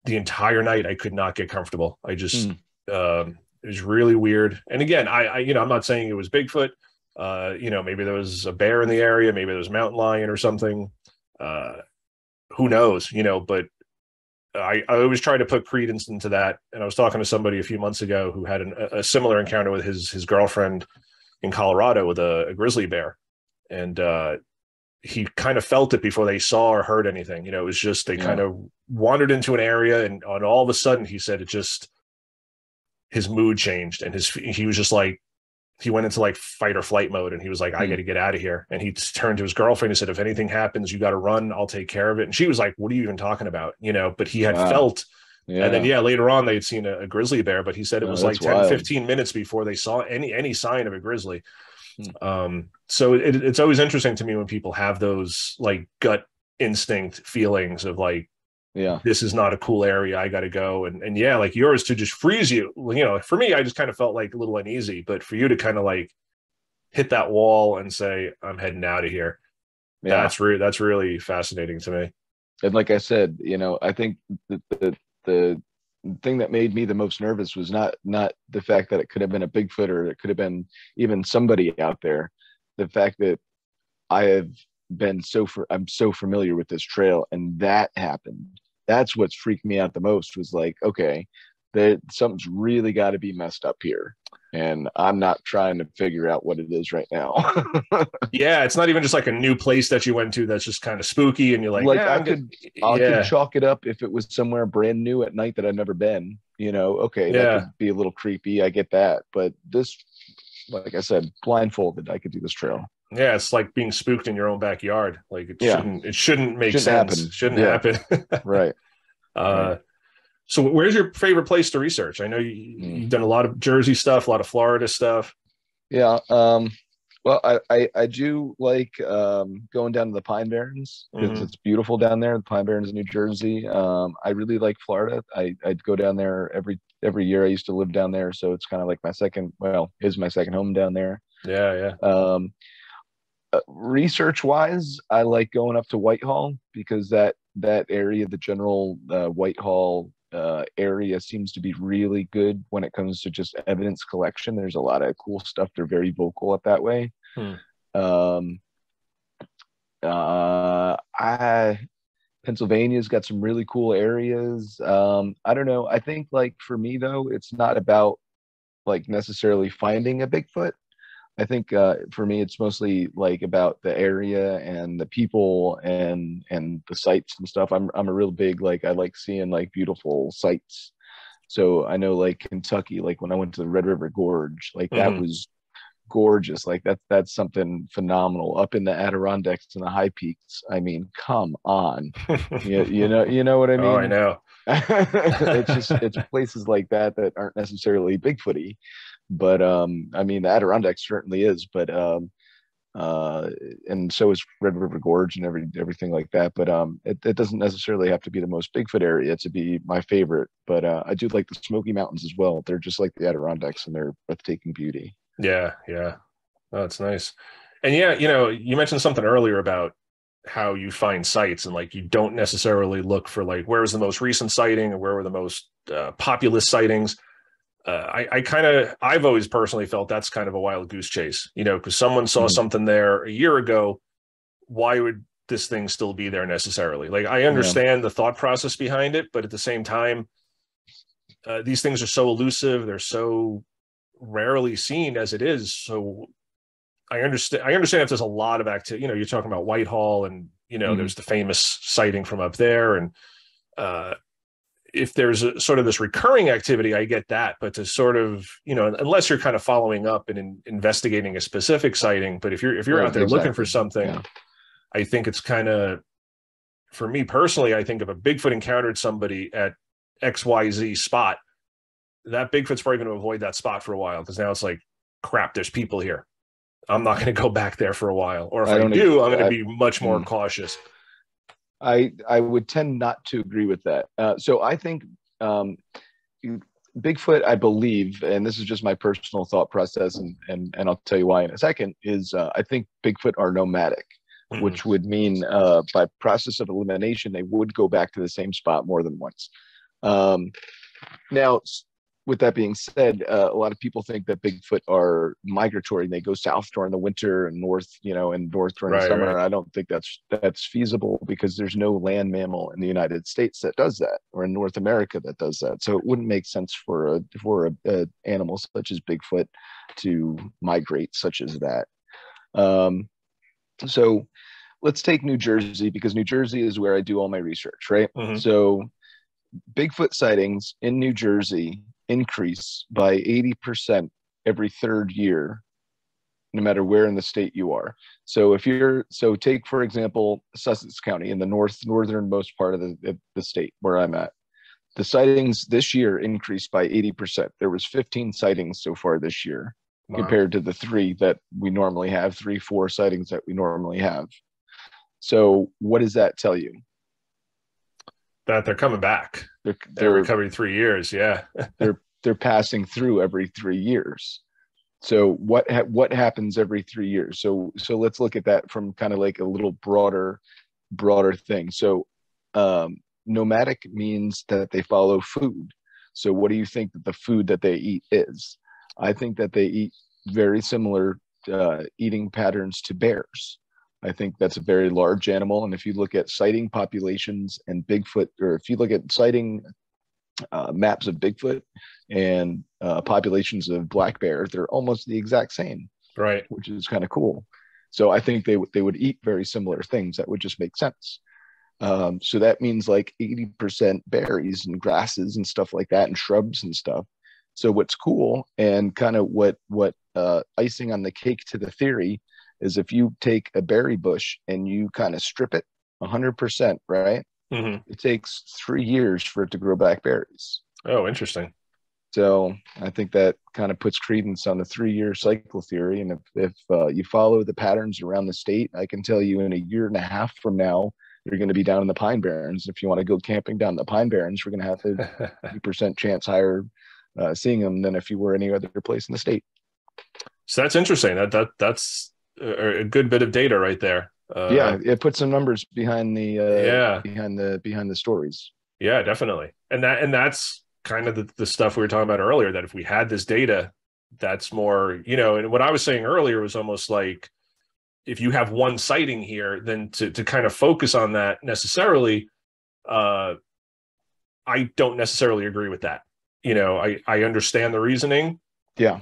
the entire night, I could not get comfortable. I just, um, it was really weird. And again, I, I, you know, I'm not saying it was Bigfoot. Uh, you know, maybe there was a bear in the area, maybe there was a mountain lion or something. Uh, who knows, you know, but I, I always try to put credence into that. And I was talking to somebody a few months ago who had an, a similar encounter with his his girlfriend in Colorado with a, a grizzly bear, and uh, he kind of felt it before they saw or heard anything. You know, it was just they Yeah. kind of wandered into an area, and on all of a sudden, he said it just his mood changed, and his he was just like he went into like fight or flight mode and he was like i Hmm. got to get out of here and he turned to his girlfriend and said if anything happens you got to run i'll take care of it and she was like what are you even talking about you know but he had Wow. felt yeah. and then yeah later on they had seen a, a grizzly bear but he said it Oh, was like that's 10 wild. 15 minutes before they saw any any sign of a grizzly Hmm. um so it, it's always interesting to me when people have those like gut instinct feelings of like Yeah. this is not a cool area. I got to go. And and yeah, like yours to just freeze you. You know, for me, I just kind of felt like a little uneasy, but for you to kind of like hit that wall and say, I'm heading out of here. Yeah. That's re- that's really fascinating to me. and like I said, you know, I think the, the the thing that made me the most nervous was not not the fact that it could have been a Bigfoot or it could have been even somebody out there. The fact that I have been so for I'm so familiar with this trail and that happened. That's what's freaked me out the most was like, okay, that something's really got to be messed up here. And I'm not trying to figure out what it is right now. Yeah, it's not even just like a new place that you went to that's just kind of spooky, and you're like, Like, "Yeah, I. I yeah, could chalk it up if it was somewhere brand new at night that I've never been. You know, okay, Yeah. that could be a little creepy. I get that, but this, like I said, blindfolded, I could do this trail. yeah, it's like being spooked in your own backyard. Like it Yeah. shouldn't it shouldn't make Shouldn't sense. happen. Shouldn't happen. Right. uh, so where's your favorite place to research? I know you, Mm. you've done a lot of Jersey stuff, a lot of Florida stuff. Yeah. Um. Well, I I, I do like um going down to the Pine Barrens because Mhm. it's beautiful down there. The Pine Barrens in New Jersey. Um. I really like Florida. I I'd go down there every every year. I used to live down there, so it's kind of like my second. Well, is my second home down there. Yeah, yeah. Um, uh, research wise, I like going up to Whitehall because that that area, the general uh, Whitehall uh, area, seems to be really good when it comes to just evidence collection. There's a lot of cool stuff. They're very vocal up that way. Hmm. Um, uh, I Pennsylvania's got some really cool areas. Um, I don't know. I think like for me though, it's not about like necessarily finding a Bigfoot. I think uh, for me, it's mostly like about the area and the people and and the sites and stuff. I'm I'm a real big like I like seeing like beautiful sights. So I know like Kentucky, like when I went to the Red River Gorge, like that Mhm. was gorgeous. Like that's that's something phenomenal. Up in the Adirondacks and the high peaks. I mean, come on. You, you know you know what I mean? oh, I know. it's just it's places like that that aren't necessarily Bigfooty, but um, I mean the Adirondack certainly is, but um, uh, and so is Red River Gorge and every everything like that. But um, it, it doesn't necessarily have to be the most Bigfoot area to be my favorite. But uh, I do like the Smoky Mountains as well. They're just like the Adirondacks and they're breathtaking beauty. Yeah, yeah. Oh, that's nice. And yeah, you know, you mentioned something earlier about how you find sites and like you don't necessarily look for like where was the most recent sighting or where were the most uh, populous sightings. Uh, I, I kind of, I've always personally felt that's kind of a wild goose chase, you know, because someone saw Mhm. something there a year ago. Why would this thing still be there necessarily? Like, I understand the thought process behind it, but at the same time, uh, these things are so elusive. They're so rarely seen as it is. So I understand. I understand if there's a lot of activity. You know, you're talking about Whitehall, and you know, Mhm. there's the famous sighting from up there, and uh, if there's a, sort of this recurring activity, I get that. But to sort of, you know, unless you're kind of following up and in, investigating a specific sighting, but if you're if you're Right, out there looking for something, Yeah. I think it's kind of, for me personally, I think if a Bigfoot encountered somebody at X Y Z spot, that Bigfoot's probably going to avoid that spot for a while because now it's like, crap, there's people here. I'm not going to go back there for a while. Or if I I, do, I'm going to be much more Hmm. cautious. I I would tend not to agree with that. Uh, so I think um, Bigfoot, I believe, and this is just my personal thought process, and and and I'll tell you why in a second. Is uh, I think Bigfoot are nomadic, Mhm. which would mean uh, by process of elimination they would go back to the same spot more than once. Um, now, with that being said, uh, a lot of people think that Bigfoot are migratory and they go south during the winter and north, you know, and north during Right, the summer. right. I don't think that's that's feasible because there's no land mammal in the United States that does that, or in North America that does that. So it wouldn't make sense for a for a, a animal such as Bigfoot to migrate such as that. Um, so let's take New Jersey because New Jersey is where I do all my research, right? Mhm. So Bigfoot sightings in New Jersey increase by 80% every third year, no matter where in the state you are. So if you're, so take for example, Sussex County in the north, northernmost part of the, the state where I'm at. The sightings this year increased by 80%. There was 15 sightings so far this year Wow. compared to the three that we normally have, three, four sightings that we normally have. So what does that tell you? That they're coming back. They're They're they're every three years. Yeah. they're passing through every three years. So what ha- what happens every three years? So so let's look at that from kind of like a little broader broader thing. So um, nomadic means that they follow food. So what do you think that the food that they eat is? I think that they eat very similar uh, eating patterns to bears. I think that's a very large animal, and if you look at sighting populations and Bigfoot, or if you look at sighting uh, maps of Bigfoot and uh, populations of black bear, they're almost the exact same, Right. which is kind of cool. So I think they would they would eat very similar things. That would just make sense. Um, so that means like 80% berries and grasses and stuff like that, and shrubs and stuff. So what's cool and kind of what what uh, icing on the cake to the theory is if you take a berry bush and you kind of strip it 100%, right? hmm It takes three years for it to grow back berries. Oh, interesting. So I think that kind of puts credence on the three-year cycle theory. And if, if uh, you follow the patterns around the state, I can tell you in a year and a half from now, you're going to be down in the Pine Barrens. If you want to go camping down in the Pine Barrens, we're going to have a 50% chance higher uh, seeing them than if you were any other place in the state. so that's interesting. That that that's a, a good bit of data right there. Uh, yeah, it puts some numbers behind the uh, Yeah. behind the behind the stories. Yeah, definitely. And that and that's kind of the, the stuff we were talking about earlier. That if we had this data, that's more, you know, and what I was saying earlier was almost like if you have one sighting here, then to to kind of focus on that necessarily, uh I don't necessarily agree with that. You know, I I understand the reasoning, Yeah,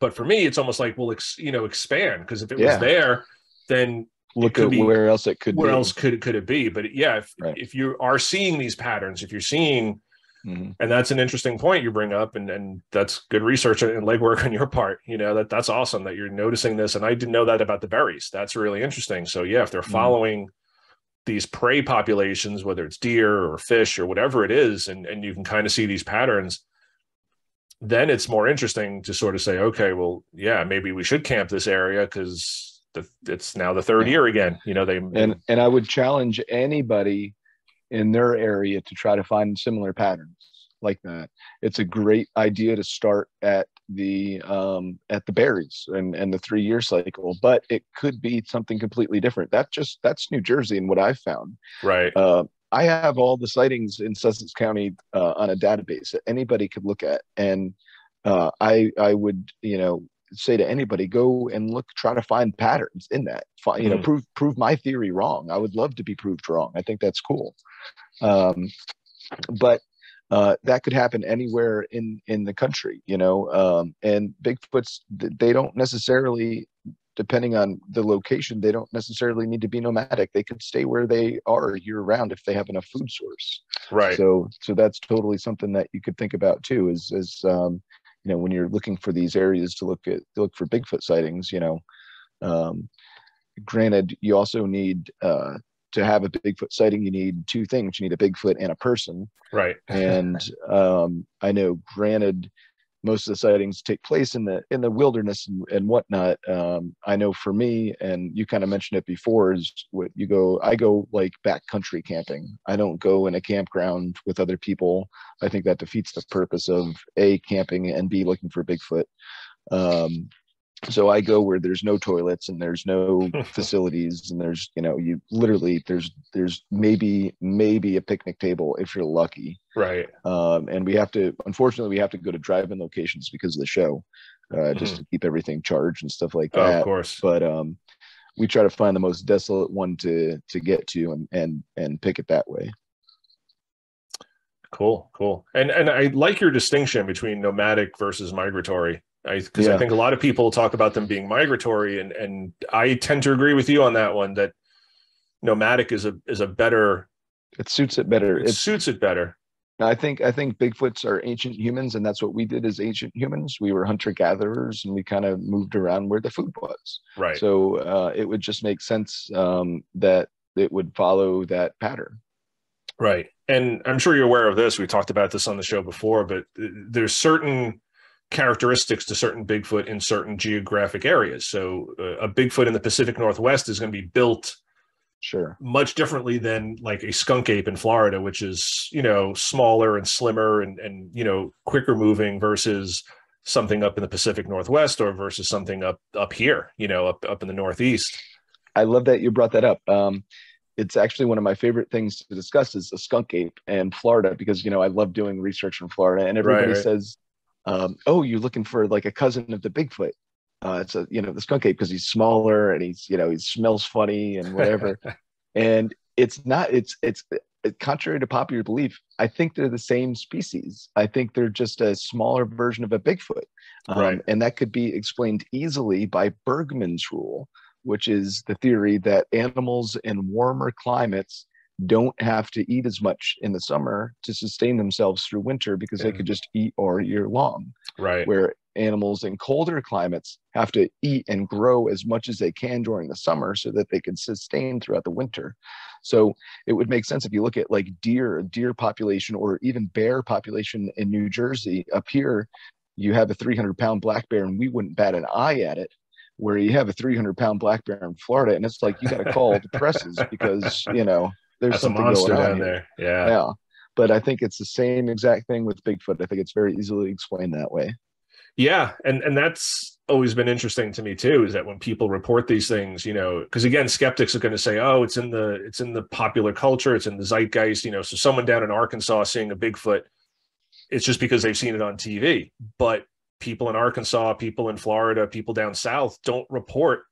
but for me, it's almost like well, ex, you know, expand because if it Yeah. was there, then look at be- where else it could where be. else could could it be? But yeah, if Right. if you are seeing these patterns, if you're seeing Mhm. and that's an interesting point you bring up and and that's good research and legwork on your part you know that that's awesome that you're noticing this and i didn't know that about the berries that's really interesting so yeah if they're Mhm. following these prey populations whether it's deer or fish or whatever it is and and you can kind of see these patterns then it's more interesting to sort of say okay well yeah maybe we should camp this area because it's now the third year again you know they and and I would challenge anybody in their area to try to find similar patterns like that. It's a great idea to start at the um, at the berries and and the three year cycle, but it could be something completely different. That just that's New Jersey and what I've found. right Uh, I have all the sightings in Sussex County uh, on a database that anybody could look at, and uh, I I would you know say to anybody go and look try to find patterns in that. Fi- you know Mhm. prove prove my theory wrong. I would love to be proved wrong. I think that's cool. Um, but uh, that could happen anywhere in in the country you know um, and bigfoots they don't necessarily depending on the location they don't necessarily need to be nomadic. They could stay where they are year round if they have enough food source. Right. So so that's totally something that you could think about too is is um you know when you're looking for these areas to look at to look for bigfoot sightings you know um granted you also need uh to have a bigfoot sighting you need two things. You need a bigfoot and a person. Right. And um i know granted most of the sightings take place in the in the wilderness and, and whatnot. Um i know for me and you kind of mentioned it before is what you go i go like backcountry camping. I don't go in a campground with other people. I think that defeats the purpose of a camping and b looking for bigfoot. Um so i go where there's no toilets and there's no facilities and there's you know you literally there's there's maybe maybe a picnic table if you're lucky. Right. Um, and we have to unfortunately we have to go to drive-in locations because of the show uh, just to keep everything charged and stuff like oh, that. of course. But um, we try to find the most desolate one to to get to and and and pick it that way. Cool, cool. And and I like your distinction between nomadic versus migratory. I because I Yeah. think a lot of people talk about them being migratory, and and I tend to agree with you on that one. That nomadic is a is a better it suits it better it it's suits it better. i think i think bigfoots are ancient humans and that's what we did as ancient humans we were hunter gatherers and we kind of moved around where the food was Right. so uh, it would just make sense um, that it would follow that pattern Right. And I'm sure you're aware of this. We talked about this on the show before, but there's certain characteristics to certain Bigfoot in certain geographic areas. So uh, a Bigfoot in the Pacific Northwest is going to be built Sure. much differently than like a skunk ape in Florida, which is you know smaller and slimmer and and you know quicker moving versus something up in the Pacific Northwest or versus something up up here, you know, up up in the Northeast. I love that you brought that up. Um, it's actually one of my favorite things to discuss is a skunk ape and Florida because you know I love doing research in Florida and everybody Right, right. says, um, "Oh, you're looking for like a cousin of the Bigfoot." Uh, it's a you know the skunk ape because he's smaller and he's you know he smells funny and whatever. and it's not. It's it's it, contrary to popular belief. I think they're the same species. I think they're just a smaller version of a Bigfoot, um, Right. and that could be explained easily by Bergmann's rule which is the theory that animals in warmer climates don't have to eat as much in the summer to sustain themselves through winter because they could just eat all year long. Right. Where animals in colder climates have to eat and grow as much as they can during the summer so that they can sustain throughout the winter. So it would make sense if you look at like deer, deer population, or even bear population in New Jersey. Up here, you have a 300 pound black bear, and we wouldn't bat an eye at it. Where you have a 300 pound black bear in Florida, and it's like you got to call the presses because you know there's That's a something monster going on down here. there. Yeah. Yeah, but I think it's the same exact thing with Bigfoot. I think it's very easily explained that way. Yeah, and and that's always been interesting to me too. Is that when people report these things, you know, because again, skeptics are going to say, "Oh, it's in the it's in the popular culture, it's in the zeitgeist," you know. So someone down in Arkansas seeing a Bigfoot, it's just because they've seen it on TV. But people in Arkansas, people in Florida, people down south don't report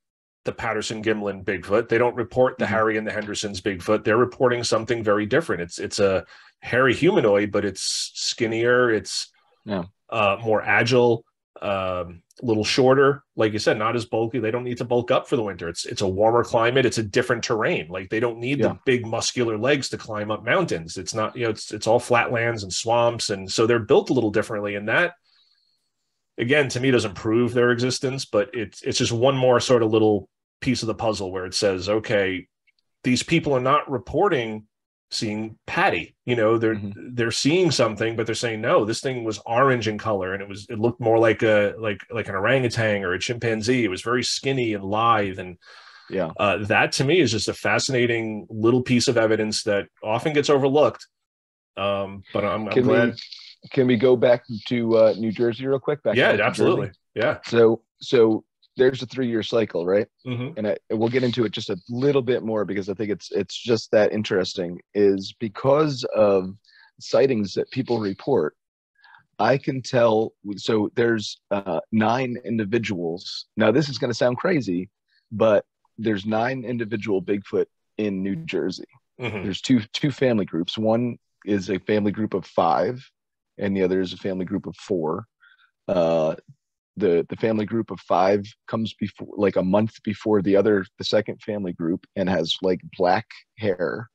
the Patterson Gimlin Bigfoot. They don't report the Mhm. Harry and the Hendersons Bigfoot. They're reporting something very different. It's it's a hairy humanoid, but it's skinnier. It's Yeah. uh, more agile, um, a little shorter. Like you said, not as bulky. They don't need to bulk up for the winter. It's it's a warmer climate. It's a different terrain. Like they don't need Yeah. the big muscular legs to climb up mountains. It's not you know it's it's all flatlands and swamps, and so they're built a little differently. And that again to me doesn't prove their existence, but it's it's just one more sort of little piece of the puzzle where it says, okay, these people are not reporting seeing Patty. You know, they're Mhm. they're seeing something, but they're saying no, this thing was orange in color and it was it looked more like a like like an orangutan or a chimpanzee. It was very skinny and lithe, and Yeah, uh, that to me is just a fascinating little piece of evidence that often gets overlooked. Um, but I'm, I'm can glad. we can we go back to uh, New Jersey real quick? Back yeah, absolutely. Yeah. So so there's a three year cycle, right? hmm and I, we'll get into it just a little bit more because I think it's it's just that interesting. Is because of sightings that people report, I can tell. So there's uh, nine individuals. Now this is going to sound crazy, but there's nine individual Bigfoot in New Jersey. hmm There's two two family groups. One is a family group of five, and the other is a family group of four. Uh, the the family group of five comes before like a month before the other the second family group and has like black hair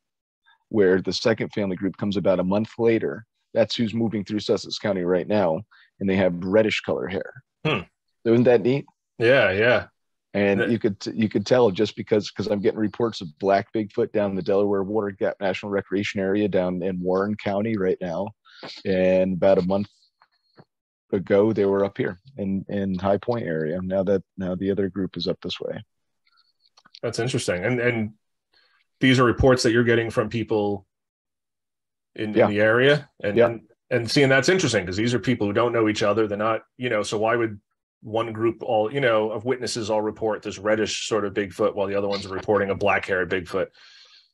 where the second family group comes about a month later that's who's moving through sussex county right now and they have reddish color hair Hmm. isn't that neat Yeah, yeah. and you could you could tell just because because i'm getting reports of black bigfoot down in the delaware water gap national recreation area down in warren county right now and about a month ago they were up here in in high point area now that now the other group is up this way That's interesting. And and these are reports that you're getting from people in, Yeah. in the area. And, Yeah. and and seeing that's interesting because these are people who don't know each other. They're not, you know, so why would one group all, you know, of witnesses all report this reddish sort of Bigfoot while the other ones are reporting a black haired Bigfoot?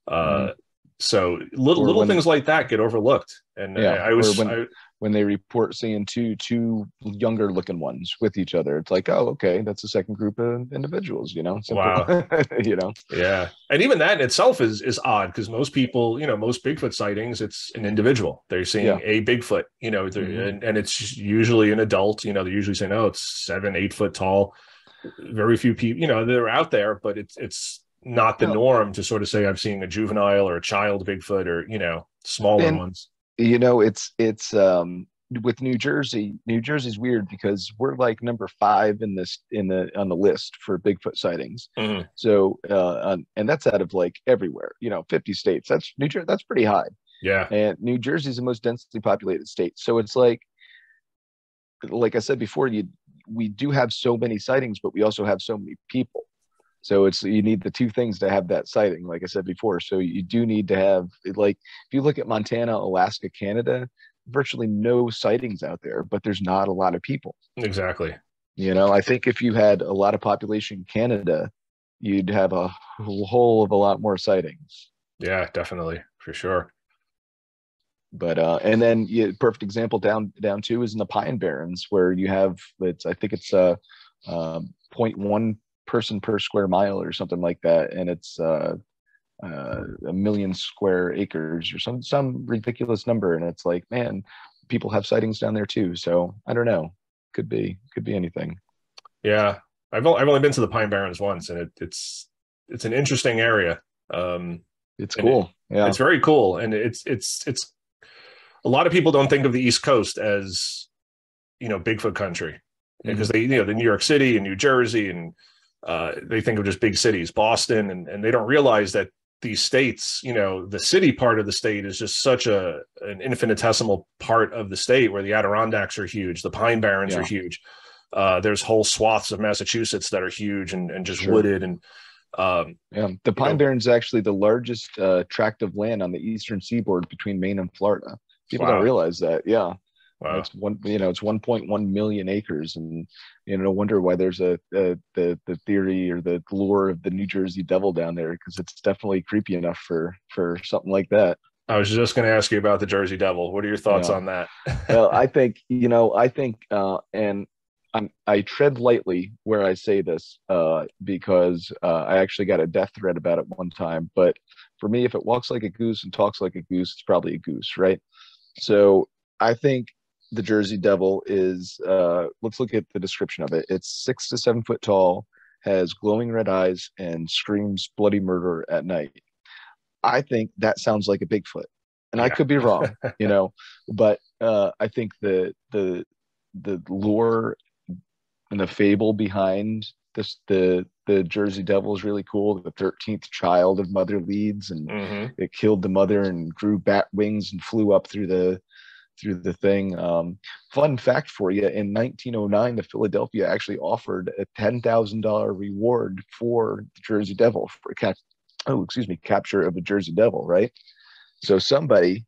Uh so little Or little things like that get overlooked. And Yeah, I, I was when- I, when they report seeing two two younger looking ones with each other it's like oh okay that's a second group of individuals you know Simple. Wow. you know Yeah, and even that in itself is is odd because most people, you know, most Bigfoot sightings, it's an individual. They're seeing Yeah. a Bigfoot, you know, Mhm. and and it's usually an adult. You know, they're usually say no, it's seven, eight foot tall. Very few people, you know, they're out there, but it's it's not the norm to sort of say I'm seeing a juvenile or a child Bigfoot or you know smaller And- ones. you know it's it's um with new jersey new jersey's weird because we're like number five in this in the on the list for bigfoot sightings. Mhm. so uh and that's out of like everywhere you know 50 states. That's new jersey that's pretty high. Yeah, and new jersey's the most densely populated state. So it's like like i said before you we do have so many sightings but we also have so many people So it's you need the two things to have that sighting, like I said before. So you do need to have like if you look at Montana, Alaska, Canada, virtually no sightings out there, but there's not a lot of people. Exactly. You know, I think if you had a lot of population in Canada, you'd have a whole of a lot more sightings. Yeah, definitely, for sure. But uh, and then yeah, perfect example down down too is in the Pine Barrens where you have it's I think it's uh, uh 0.1 person per square mile or something like that, and it's uh, uh, a million square acres or some some ridiculous number, and it's like man, people have sightings down there too. So I don't know, could be could be anything. Yeah, I've I've only been to the Pine Barrens once, and it, it's it's an interesting area. Um, it's cool. It, yeah, it's very cool, and it's it's it's a lot of people don't think of the East Coast as you know Bigfoot country mm-hmm. because they you know the New York City and New Jersey and uh, they think of just big cities, Boston, and and they don't realize that these states, you know, the city part of the state is just such a an infinitesimal part of the state where the Adirondacks are huge, the Pine Barrens yeah. are huge. Uh, there's whole swaths of Massachusetts that are huge and, and just sure. wooded and um, yeah, the Pine know, Barrens is actually the largest uh, tract of land on the eastern seaboard between Maine and Florida. People wow. don't realize that. Yeah. Wow. It's one, you know, it's 1.1 million acres, and you know, no wonder why there's a, a the the theory or the lure of the New Jersey Devil down there because it's definitely creepy enough for for something like that. I was just going to ask you about the Jersey Devil. What are your thoughts yeah. on that? well, I think you know, I think, uh, and I'm, I tread lightly where I say this uh, because uh, I actually got a death threat about it one time. But for me, if it walks like a goose and talks like a goose, it's probably a goose, right? So I think the Jersey Devil is, uh, let's look at the description of it. It's six to seven foot tall, has glowing red eyes, and screams bloody murder at night. I think that sounds like a Bigfoot. And yeah. I could be wrong, you know, but uh, I think the the the lure and the fable behind this the the Jersey Devil is really cool. The thirteenth child of Mother Leeds, and mm-hmm. it killed the mother and grew bat wings and flew up through the through the thing. Um, fun fact for you: in 1909, the Philadelphia actually offered a ten thousand dollar reward for the Jersey Devil for cap- oh excuse me capture of a Jersey Devil. Right. So somebody,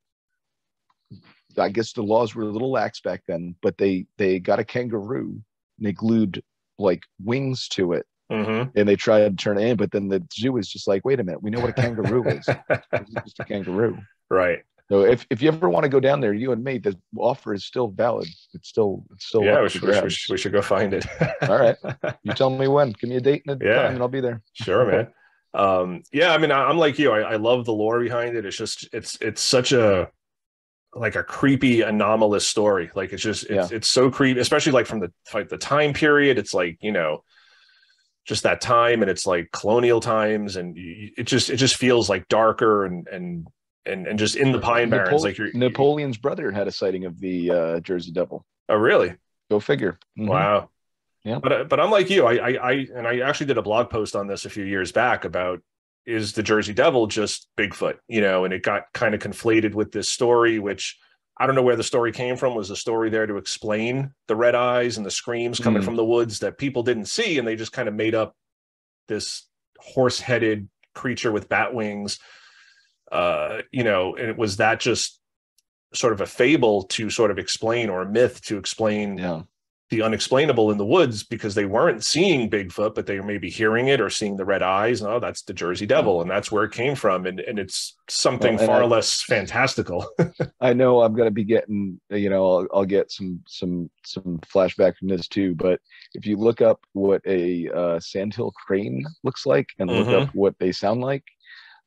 I guess the laws were a little lax back then, but they they got a kangaroo and they glued like wings to it Mm-hmm. and they tried to turn it in, but then the zoo is just like, wait a minute, we know what a kangaroo is. it's just a kangaroo. Right. So if, if you ever want to go down there, you and me, the offer is still valid. It's still it's still yeah. We should, we, should, we should go find it. All right, you tell me when. Give me a date and a yeah. time, and I'll be there. Sure, man. Um, yeah, I mean, I, am like you. I, I love the lore behind it. It's just it's it's such a like a creepy anomalous story. Like it's just it's, yeah. it's so creepy, especially like from the like the time period. It's like you know just that time and it's like colonial times and it just it just feels like darker and and and, and just in the pine barrens like you're, napoleon's brother had a sighting of the uh, jersey devil oh really go figure mm-hmm. wow yeah but but i'm like you I, I i and i actually did a blog post on this a few years back about is the jersey devil just bigfoot you know and it got kind of conflated with this story which I don't know where the story came from. Was the story there to explain the red eyes and the screams coming mm. from the woods that people didn't see, and they just kind of made up this horse-headed creature with bat wings? Uh, you know, and it was that just sort of a fable to sort of explain or a myth to explain yeah the unexplainable in the woods because they weren't seeing Bigfoot, but they were maybe hearing it or seeing the red eyes. No, oh, that's the Jersey Devil, and that's where it came from. And and it's something well, and far I, less fantastical. I know I'm going to be getting, you know, I'll, I'll, get some some some flashback from this too. But if you look up what a uh, sandhill crane looks like and mm-hmm. look up what they sound like,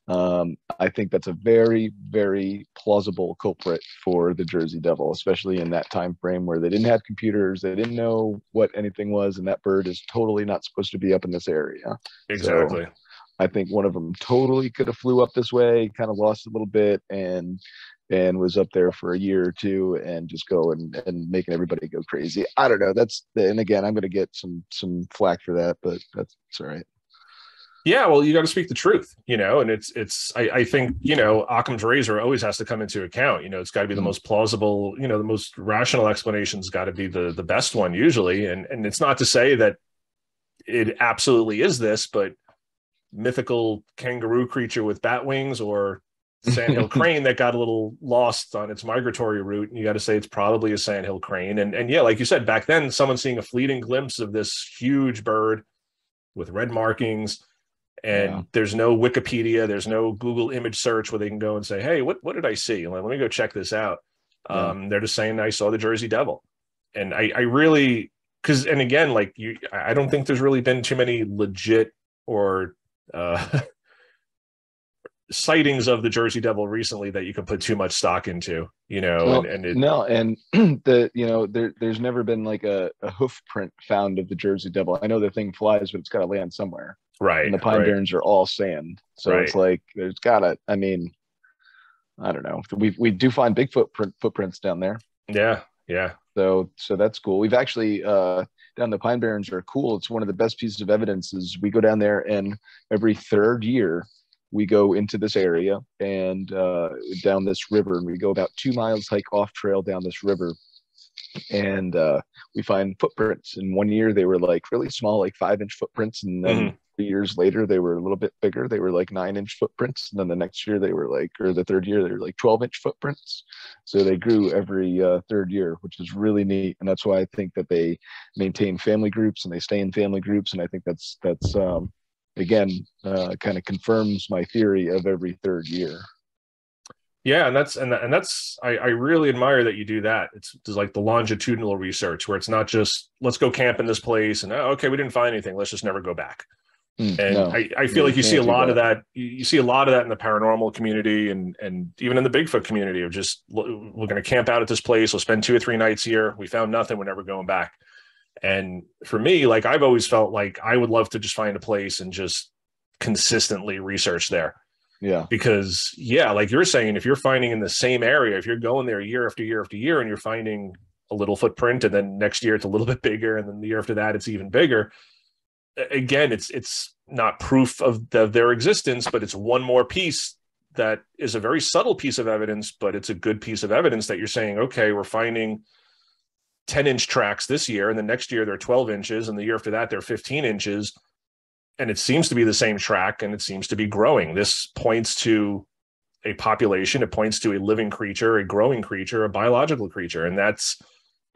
um, I think that's a very, very plausible culprit for the Jersey Devil, especially in that time frame where they didn't have computers, they didn't know what anything was, and that bird is totally not supposed to be up in this area. Exactly. So I think one of them totally could have flew up this way, kind of lost a little bit, and and was up there for a year or two and just go and, and making everybody go crazy. I don't know. That's and again, I'm going to get some some flack for that, but that's, that's all right. Yeah, well, you got to speak the truth, you know, and it's it's. I, I, think you know Occam's razor always has to come into account. You know, it's got to be the mm-hmm. most plausible, you know, the most rational explanation's got to be the the best one usually. And and it's not to say that it absolutely is this, but mythical kangaroo creature with bat wings or sandhill crane that got a little lost on its migratory route. And you got to say it's probably a sandhill crane. And and yeah, like you said, back then, someone seeing a fleeting glimpse of this huge bird with red markings. And yeah. there's no Wikipedia, there's no Google image search where they can go and say, "Hey, what what did I see? Let, let me go check this out." Yeah. Um, they're just saying, "I saw the Jersey Devil," and I, I really, because, and again, like you, I don't think there's really been too many legit or uh, sightings of the Jersey Devil recently that you can put too much stock into, you know. Well, and, and it, no, and the you know there there's never been like a, a hoof print found of the Jersey Devil. I know the thing flies, but it's got to land somewhere. Right. And the Pine right. Barrens are all sand, so right. it's like there's gotta. I mean, I don't know. We we do find big footprint footprints down there. Yeah, yeah. So so that's cool. We've actually uh down the Pine Barrens are cool. It's one of the best pieces of evidence is we go down there and every third year we go into this area and uh, down this river and we go about two miles hike off trail down this river. And uh, we find footprints. And one year they were like really small like five inch footprints. And then mm-hmm. three years later they were a little bit bigger. They were like nine inch footprints. And then the next year they were like or the third year they were like 12 inch footprints. So they grew every uh, third year which is really neat. And that's why i think that they maintain family groups and they stay in family groups. And i think that's that's um, again uh, kind of confirms my theory of every third year. Yeah and that's and, and that's I, I really admire that you do that. It's, it's like the longitudinal research where it's not just let's go camp in this place and oh, okay we didn't find anything. Let's just never go back. Mm, and no, I, I feel no, like you see a lot that. of that. you see a lot of that in the paranormal community and and even in the bigfoot community of just we're going to camp out at this place. We'll spend two or three nights here. We found nothing. We're never going back and for me, like I've always felt like I would love to just find a place and just consistently research there. Yeah. Because yeah, like you're saying, if you're finding in the same area, if you're going there year after year after year and you're finding a little footprint and then next year it's a little bit bigger and then the year after that it's even bigger. Again, it's it's not proof of, the, their existence, but it's one more piece that is a very subtle piece of evidence, but it's a good piece of evidence that you're saying, okay, we're finding 10 inch tracks this year and the next year they're 12 inches and the year after that they're 15 inches. And it seems to be the same track and it seems to be growing. This points to a population it points to a living creature a growing creature a biological creature. And that's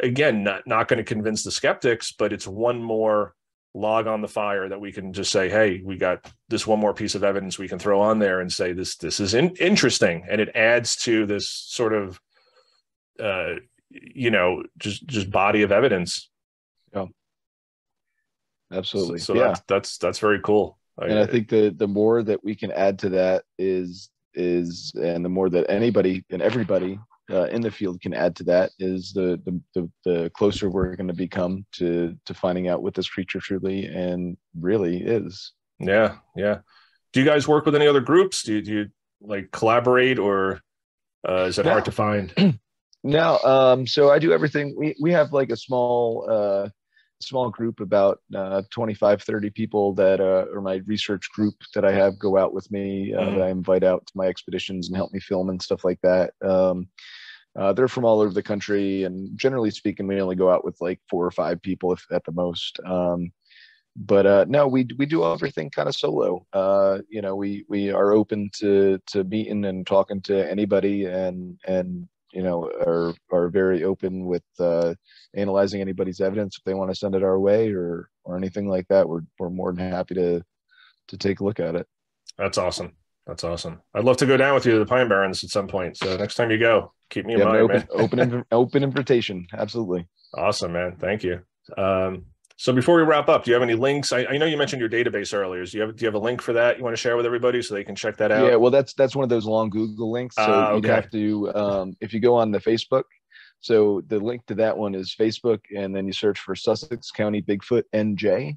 again not, not going to convince the skeptics but it's one more log on the fire that we can just say hey we got this one more piece of evidence we can throw on there and say this this is in, interesting. And it adds to this sort of uh, you know just just body of evidence. Yeah. Absolutely. So, so yeah. that's, that's that's very cool. And I, I think the the more that we can add to that is is and the more that anybody and everybody uh, in the field can add to that is the the the, the closer we're going to become to to finding out what this creature truly and really is. Yeah yeah. Do you guys work with any other groups? Do you, do you like collaborate or uh, is it yeah. hard to find No, um, so I do everything. We we have like a small uh, small group about uh, 25, 30 people that uh, are my research group that I have go out with me uh, mm-hmm. that I invite out to my expeditions and help me film and stuff like that. Um, uh, they're from all over the country, and generally speaking, we only go out with like four or five people, if at the most. Um, but uh, no, we we do everything kind of solo. Uh, you know, we we are open to to meeting and talking to anybody, and and you know are are very open with uh, analyzing anybody's evidence if they want to send it our way or or anything like that. We're we're more than happy to to take a look at it. That's awesome. That's awesome. I'd love to go down with you to the Pine Barrens at some point. So next time you go, keep me in mind, open, man. open, open invitation. Absolutely. Awesome, man. Thank you. Um, so before we wrap up, do you have any links? I, I, know you mentioned your database earlier. Do you have do you have a link for that you want to share with everybody so they can check that out? Yeah, well, that's that's one of those long Google links. So uh, okay. you have to um, if you go on the Facebook. So the link to that one is Facebook, and then you search for Sussex County Bigfoot NJ,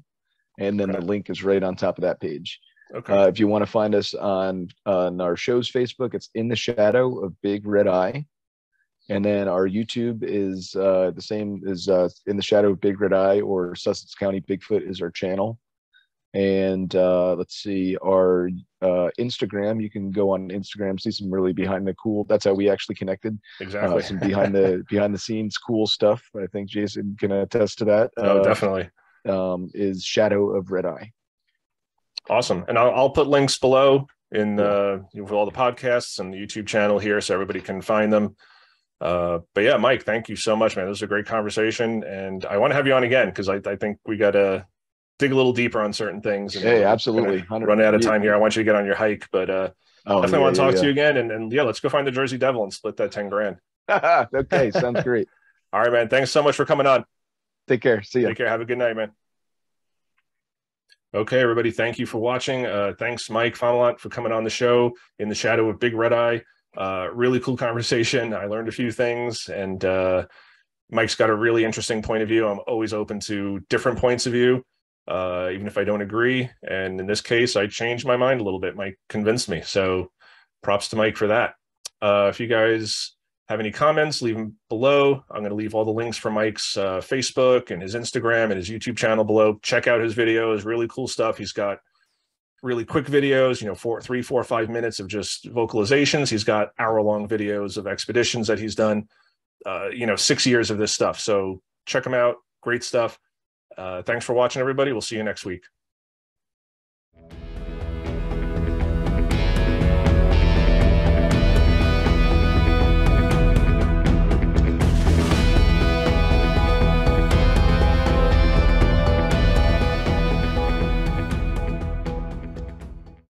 and then okay. the link is right on top of that page. Okay. Uh, if you want to find us on on our show's Facebook, it's in the shadow of Big Red Eye. And then our YouTube is uh, the same as uh, In the Shadow of Big Red Eye or Sussex County Bigfoot is our channel. And uh, let's see, our uh, Instagram, you can go on Instagram, see some really behind the cool. That's how we actually connected. Uh, exactly. some behind the behind the scenes cool stuff. I think Jason can attest to that. Oh, definitely. Um, is Shadow of Red Eye. Awesome. And I'll, I'll put links below in uh, with all the podcasts and the YouTube channel here so everybody can find them. Uh, but yeah, Mike, thank you so much, man. This was a great conversation. And I want to have you on again because I, I think we got to dig a little deeper on certain things. And hey, absolutely. Run out of time here. I want you to get on your hike, but uh, oh, definitely yeah, want to talk yeah. to you again. And, and yeah, let's go find the Jersey Devil and split that 10 grand. okay, sounds great. All right, man. Thanks so much for coming on. Take care. See you. Take care. Have a good night, man. Okay, everybody, thank you for watching. Uh, thanks, Mike Familant, for coming on the show in the shadow of Big Red Eye. Uh, really cool conversation. I learned a few things, and uh, Mike's got a really interesting point of view. I'm always open to different points of view, uh, even if I don't agree. And in this case, I changed my mind a little bit. Mike convinced me. So props to Mike for that. Uh, if you guys have any comments, leave them below. I'm going to leave all the links for Mike's uh, Facebook and his Instagram and his YouTube channel below. Check out his videos, really cool stuff. He's got really quick videos, you know, four, three, four, five minutes of just vocalizations. He's got hour long videos of expeditions that he's done, uh, you know, six years of this stuff. So check him out. Great stuff. Uh, thanks for watching, everybody. We'll see you next week.